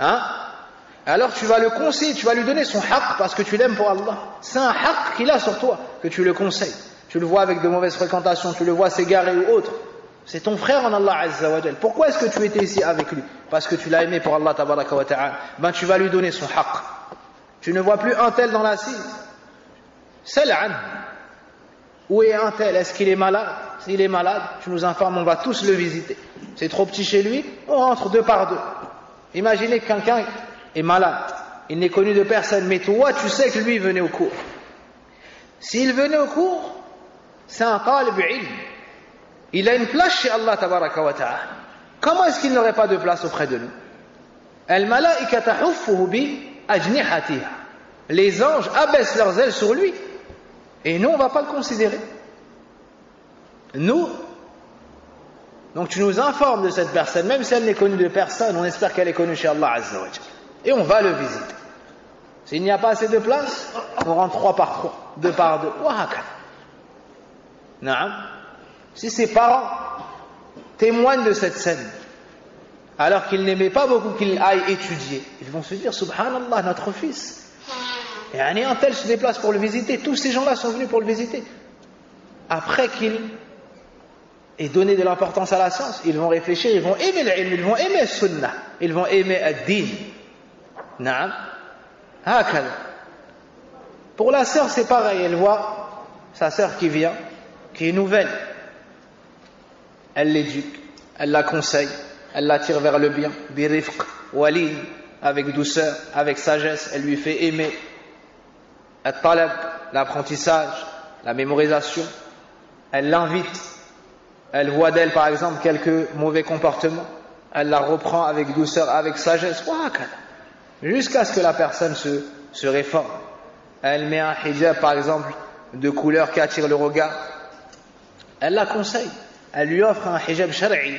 Hein? Alors tu vas le conseiller, tu vas lui donner son haqq parce que tu l'aimes pour Allah. C'est un haqq qu'il a sur toi, que tu le conseilles. Tu le vois avec de mauvaises fréquentations, tu le vois s'égarer ou autre. C'est ton frère en Allah Azza wa Pourquoi est-ce que tu étais ici avec lui? Parce que tu l'as aimé pour Allah tabaraka wa ta'ala. Ben tu vas lui donner son haqq. Tu ne vois plus un tel dans l'assise. Sal'an. Où est un tel? Est-ce qu'il est malade? S'il est malade, tu nous informes, on va tous le visiter. C'est trop petit chez lui, on rentre deux par deux. Imaginez que quelqu'un est malade, il n'est connu de personne, mais toi tu sais que lui venait au cours. S'il venait au cours, c'est un talib. Il a une place chez Allah tabaraka wa ta'ala. Comment est-ce qu'il n'aurait pas de place auprès de nous? Les anges abaissent leurs ailes sur lui. Et nous, on ne va pas le considérer. Nous, donc tu nous informes de cette personne, même si elle n'est connue de personne, on espère qu'elle est connue chez Allah Azza wa Et on va le visiter. S'il n'y a pas assez de place, on rentre trois par trois, deux par deux. Si ses parents témoignent de cette scène, alors qu'ils n'aimaient pas beaucoup qu'il aille étudier, ils vont se dire Subhanallah, notre fils. Et un tel se déplace pour le visiter. Tous ces gens-là sont venus pour le visiter. Après qu'il et donner de l'importance à la science, ils vont réfléchir, ils vont aimer l'ilm, ils vont aimer le sunnah, ils vont aimer ad-din. Naam. Pour la sœur, c'est pareil, elle voit sa sœur qui vient, qui est nouvelle. Elle l'éduque, elle la conseille, elle l'attire vers le bien, birifq, walin, avec douceur, avec sagesse, elle lui fait aimer l'apprentissage, la mémorisation, elle l'invite elle voit d'elle par exemple quelques mauvais comportements, elle la reprend avec douceur, avec sagesse, jusqu'à ce que la personne se, réforme. Elle met un hijab par exemple de couleur qui attire le regard, elle la conseille, elle lui offre un hijab shari'i,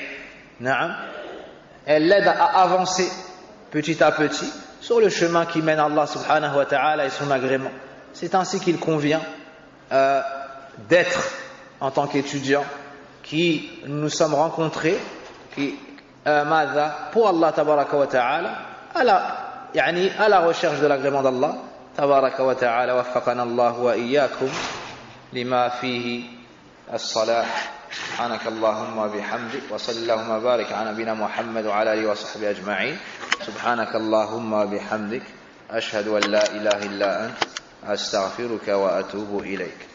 elle l'aide à avancer petit à petit sur le chemin qui mène à Allah subhanahu wa ta'ala et son agrément. C'est ainsi qu'il convient euh, d'être en tant qu'étudiant qui nous sommes rencontrés, qui, euh, pour Allah tabaraka wa ta'ala, à la يعني à la recherche de l'agrément d'Allah تبارك وتعالى وفقنا الله وإياكم لما فيه الصلاح سبحانك اللهم وبحمدك وصلى اللهم وبارك على نبينا محمد وعلى اله وصحبه اجمعين سبحانك اللهم وبحمدك اشهد ان لا اله الا انت استغفرك واتوب اليك